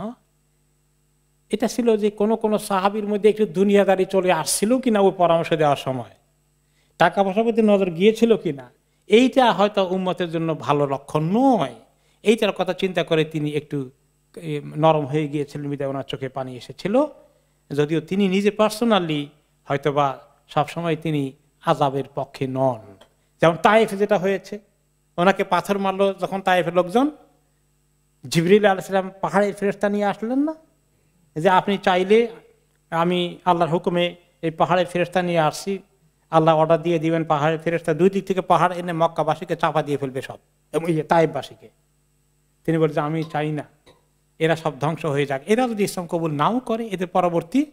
এটা ছিল যে কোন কোনো সাহাবির মধ্যে একটু দুনিয়াদারি চলে আসছিল কিনা ওই পরামর্শ দেওয়ার সময়। টাকা পয়সার প্রতি নজর গিয়েছিল কিনা? এইটা হয়তো উম্মতের জন্য ভালো লক্ষণ নয়। এইটার কথা চিন্তা করে তিনি একটু নরম হয়ে গিয়েছিলেন, বিদায় ওনার চোখে পানি এসেছিল। যদিও তিনি নিজে পার্সোনালি হয়তোবা সবসময় তিনি আজাবের পক্ষে নন। যেমন তাইফে যেটা হয়েছে, ওনাকে পাথর মারলো যখন তাইফের লোকজন। জিবরিল আলাইসালাম পাহাড়ের ফেরস্তা নিয়ে আসলেন না? যে আপনি চাইলে আমি আল্লাহর হুকুমে এই পাহাড়ের ফেরস্তা নিয়ে আসছি। আল্লাহ অর্ডার দিয়ে দিবেন পাহাড়ের ফেরস্তা দুই দিক থেকে পাহাড় এনে মক্কাবাসীকে চাপা দিয়ে ফেলবে সব। এবং ইয়ে তাইববাসীকে তিনি বলছে আমি চাই না। এরা সব ধ্বংস হয়ে যাক। এরা যদি ইসলাম কবুল নাও করে এদের পরবর্তী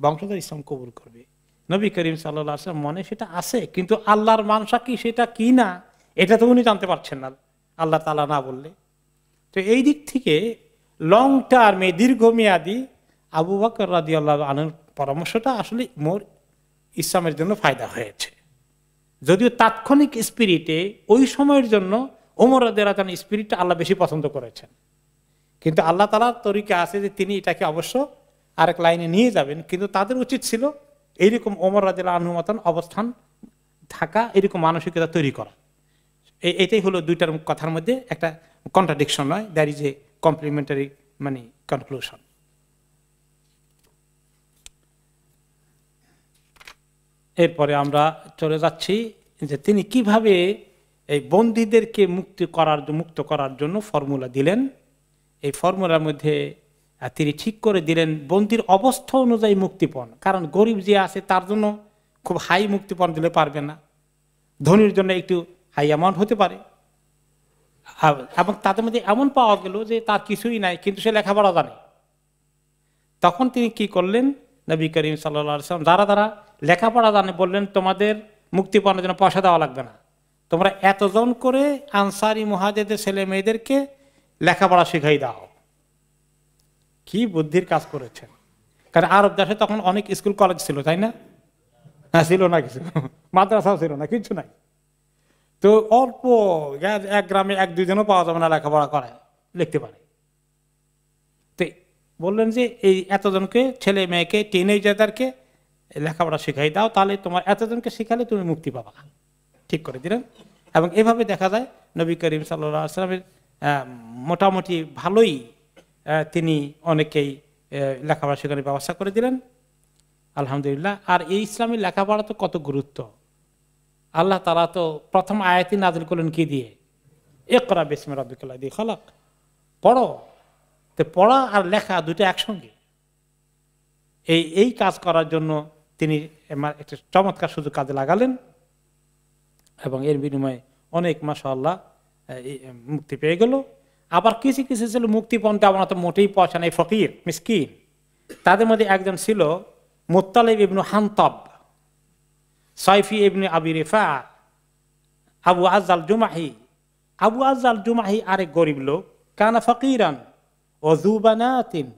বংশধর ইসলাম কবুল করবে। নবী করিম সাল্লাম মনে সেটা আছে কিন্তু আল্লাহর মানসা কি সেটা কি না এটা তো উনি জানতে পারছেন না। আল্লাহ তালা না বললে। তো এই দিক থেকে লং টার্মে দীর্ঘমেয়াদী আবু বাকর রাজি আল্লাহ আনুর পরামর্শটা আসলে মোর ইসলামের জন্য ফায়দা হয়েছে। যদিও তাৎক্ষণিক স্পিরিটে ওই সময়ের জন্য ওমর রাজান স্পিরিটটা আল্লাহ বেশি পছন্দ করেছেন। কিন্তু আল্লাহ তালার তরিকা আছে যে তিনি এটাকে অবশ্য আরেক লাইনে নিয়ে যাবেন, কিন্তু তাদের উচিত ছিল এইরকম ওমর রাজিল আনুমতন অবস্থান থাকা, এরকম মানসিকতা তৈরি করা। এটাই হলো দুইটার কথার মধ্যে একটা কন্ট্রাডিকশন নয় দ্যার ইজ এ কমপ্লিমেন্টারি মানে কনক্লুশন এরপরে আমরা চলে যাচ্ছি যে তিনি কীভাবে এই বন্দীদেরকে মুক্তি করার, মুক্ত করার জন্য ফর্মুলা দিলেন। এই ফর্মুলার মধ্যে তিনি ঠিক করে দিলেন বন্দির অবস্থা অনুযায়ী মুক্তিপণ। কারণ গরিব যে আছে, তার জন্য খুব হাই মুক্তিপণ দিলে পারবে না। ধনির জন্য একটু হাই অ্যামাউন্ট হতে পারে। এবং তাদের মধ্যে এমন পাওয়া গেল যে তার কিছুই নাই, কিন্তু সে লেখাপড়া জানে। তখন তিনি কি করলেন? নবী করিম সাল্লাম যারা যারা লেখাপড়া জানে বললেন, তোমাদের মুক্তিপণের জন্য পয়সা দেওয়া লাগবে না। তোমরা এতজন করে আনসারি মহাজেদের ছেলে মেয়েদেরকে লেখাপড়া শিখাই দাও। কি বুদ্ধির কাজ করেছেন। কারণ আরব দেশে তখন অনেক স্কুল কলেজ ছিল, তাই না, ছিল না কিছু। মাদ্রাসাও ছিল না, কিছু নাই। তো অল্প এক গ্রামে এক দুইজনও পাওয়া যাবে না লেখাপড়া করায় লিখতে পারে। তো বললেন যে, এই এতজনকে, ছেলে মেয়েকে টিনেজারদেরকে লেখাপড়া শিখাই দাও, তাহলে তোমার এতজনকে শিখালে তুমি মুক্তি পাবা। ঠিক করে দিলেন। এবং এভাবে দেখা যায়, নবী করিম সাল্লামের মোটামুটি ভালোই তিনি অনেকেই লেখাপড়া শেখানোর ব্যবস্থা করে দিলেন। আলহামদুলিল্লাহ। আর এই ইসলামের লেখাপড়া তো কত গুরুত্ব। আল্লাহ তারা তো প্রথম আয়াতি নাজিল করলেন কি দিয়ে? একরা বেসমে রব্বিকাল্লাহ দিয়ে খালাক। পড়ো। তো পড়া আর লেখা দুটো একসঙ্গে। এই এই কাজ করার জন্য তিনি একটা চমৎকার সুযোগ কাজে লাগালেন। এবং এর বিনিময়ে অনেক মাসা আল্লাহ মুক্তি পেয়ে গেল। আবার কিছু কিছু ছিল মুক্তিপণ দেওয়া তো মোটেই পয়সা নেই, ফকির, মিসকিন। তাদের মধ্যে একজন ছিল মোত্তালেব ইবনু হান্তব। সাইফি ইবনে আবি রেফা আবু আজাল জুমাহি আবু আজাল জুমাহি আরেক গরিব লোক কানা ফকিরান অজুবানাতিন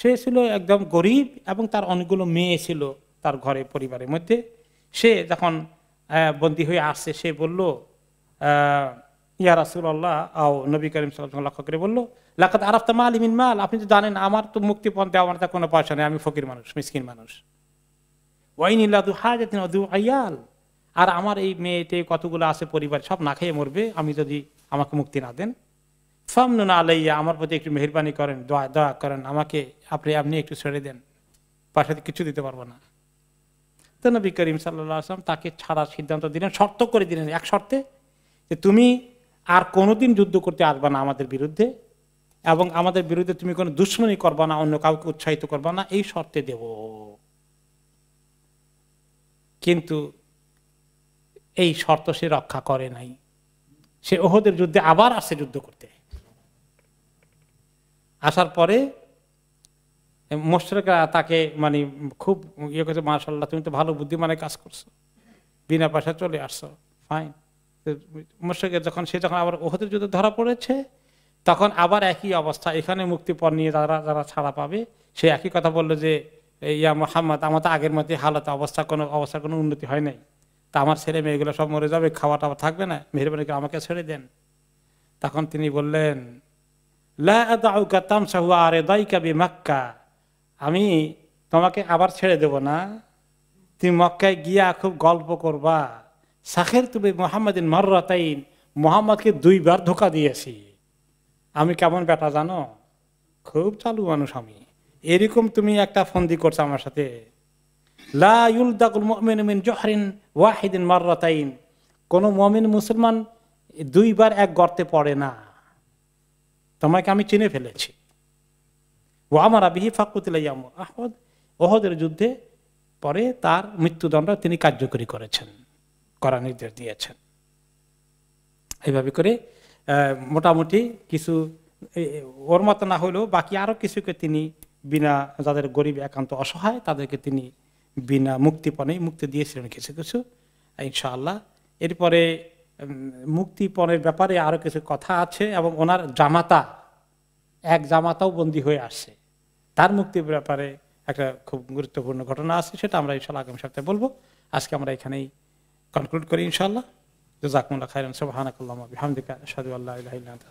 সে ছিল একদম গরিব এবং তার অনেকগুলো মেয়ে ছিল তার ঘরে, পরিবারের মধ্যে। সে যখন বন্দী হয়ে আসছে, সে বলল ইয়া রাসুল্লাহ আও নবী করিম সাল্লাম লক্ষ্য করে বলল লাকাত আরাফতা মাল ইমিন মাল, আপনি তো জানেন, আমার তো মুক্তিপণ দেওয়া আমার তো কোনো পয়সা নেই, আমি ফকির মানুষ, মিসকিন মানুষ। ওয়াইনিল্লাদু হাজাতিন আয়াল আর আমার এই মেয়েতে কতগুলো আছে পরিবার, সব না খেয়ে মরবে, আমি যদি আমাকে মুক্তি না দেন। ফামনুন আলাইয়া, আমার প্রতি একটু মেহরবানি করেন, দয়া দয়া করেন, আমাকে আপনি আপনি একটু ছেড়ে দেন দিয়ে কিছু দিতে পারব না। তো নবী করিম সাল্লাহ আসলাম তাকে ছাড়ার সিদ্ধান্ত দিলেন, শর্ত করে দিলেন এক শর্তে, যে তুমি আর কোনোদিন যুদ্ধ করতে আসবা না আমাদের বিরুদ্ধে, এবং আমাদের বিরুদ্ধে তুমি কোনো দুশ্মনী করবা না, অন্য কাউকে উৎসাহিত করবা না, এই শর্তে দেব। কিন্তু এই শর্ত সে রক্ষা করে নাই। সে ওহদের যুদ্ধে আবার আসে যুদ্ধ করতে। আসার পরে মোশরেকরা তাকে মানে খুব ইয়ে করছে মার্শাল্লাহ তুমি তো ভালো বুদ্ধিমানের কাজ করছ। বিনা পয়সা চলে আসছো ফাইন মোশরেকের যখন, সে যখন আবার ওহদের যুদ্ধে ধরা পড়েছে, তখন আবার একই অবস্থা, এখানে মুক্তিপণ নিয়ে যারা যারা ছাড়া পাবে, সে একই কথা বলল যে ইয়া মোহাম্মদ, আমার তো আগের মধ্যে হালত অবস্থা, কোনো অবস্থার কোনো উন্নতি হয় নাই। তা আমার ছেলে মেয়েগুলো সব মরে যাবে খাওয়া টাওয়া থাকবে না, মেহরবানি করে আমাকে ছেড়ে দেন। তখন তিনি বললেন আরে দাইকা বি মাক্কা আমি তোমাকে আবার ছেড়ে দেব না। তুমি মক্কায় গিয়া খুব গল্প করবা। শাখের তুমি মোহাম্মদিন মর্রাতাইন, মোহাম্মদকে দুইবার ধোকা দিয়েছি। আমি কেমন বেটা জানো? খুব চালু মানুষ আমি। এরকম তুমি একটা ফন্দি করছ আমার সাথে। জহরিন মাররাতাইন। কোন মমিন মুসলমান দুইবার এক গর্তে পড়ে না। তোমাকে আমি চিনে ফেলেছি। ও আমার আবিহি ফাকুতিলাইয়াম আহমদ। ওহদের যুদ্ধে পরে তার মৃত্যুদণ্ড তিনি কার্যকরী করেছেন, করা নির্দেশ দিয়েছেন। এইভাবে করে মোটামুটি কিছু ওর মতো না হলেও বাকি আরও কিছুকে তিনি বিনা যাদের গরিব একান্ত অসহায়, তাদেরকে তিনি বিনা মুক্তিপণে মুক্তি দিয়েছিলেন কিছু কিছু। ইনশাআল্লাহ। এরপরে মুক্তিপণের ব্যাপারে আরও কিছু কথা আছে এবং ওনার জামাতা, এক জামাতাও বন্দী হয়ে আসছে। তার মুক্তির ব্যাপারে একটা খুব গুরুত্বপূর্ণ ঘটনা আছে, সেটা আমরা ইনশাল্লাহ আগামী সপ্তাহে বলব। আজকে আমরা এখানেই কনক্লুড করি ইনশাল্লাহ জাজাকুমুল্লাহ খাইরান সুবহানাকাল্লাহুম্মা বিহামদিকা, আশহাদু আল্লা ইলাহা ইল্লা আনতা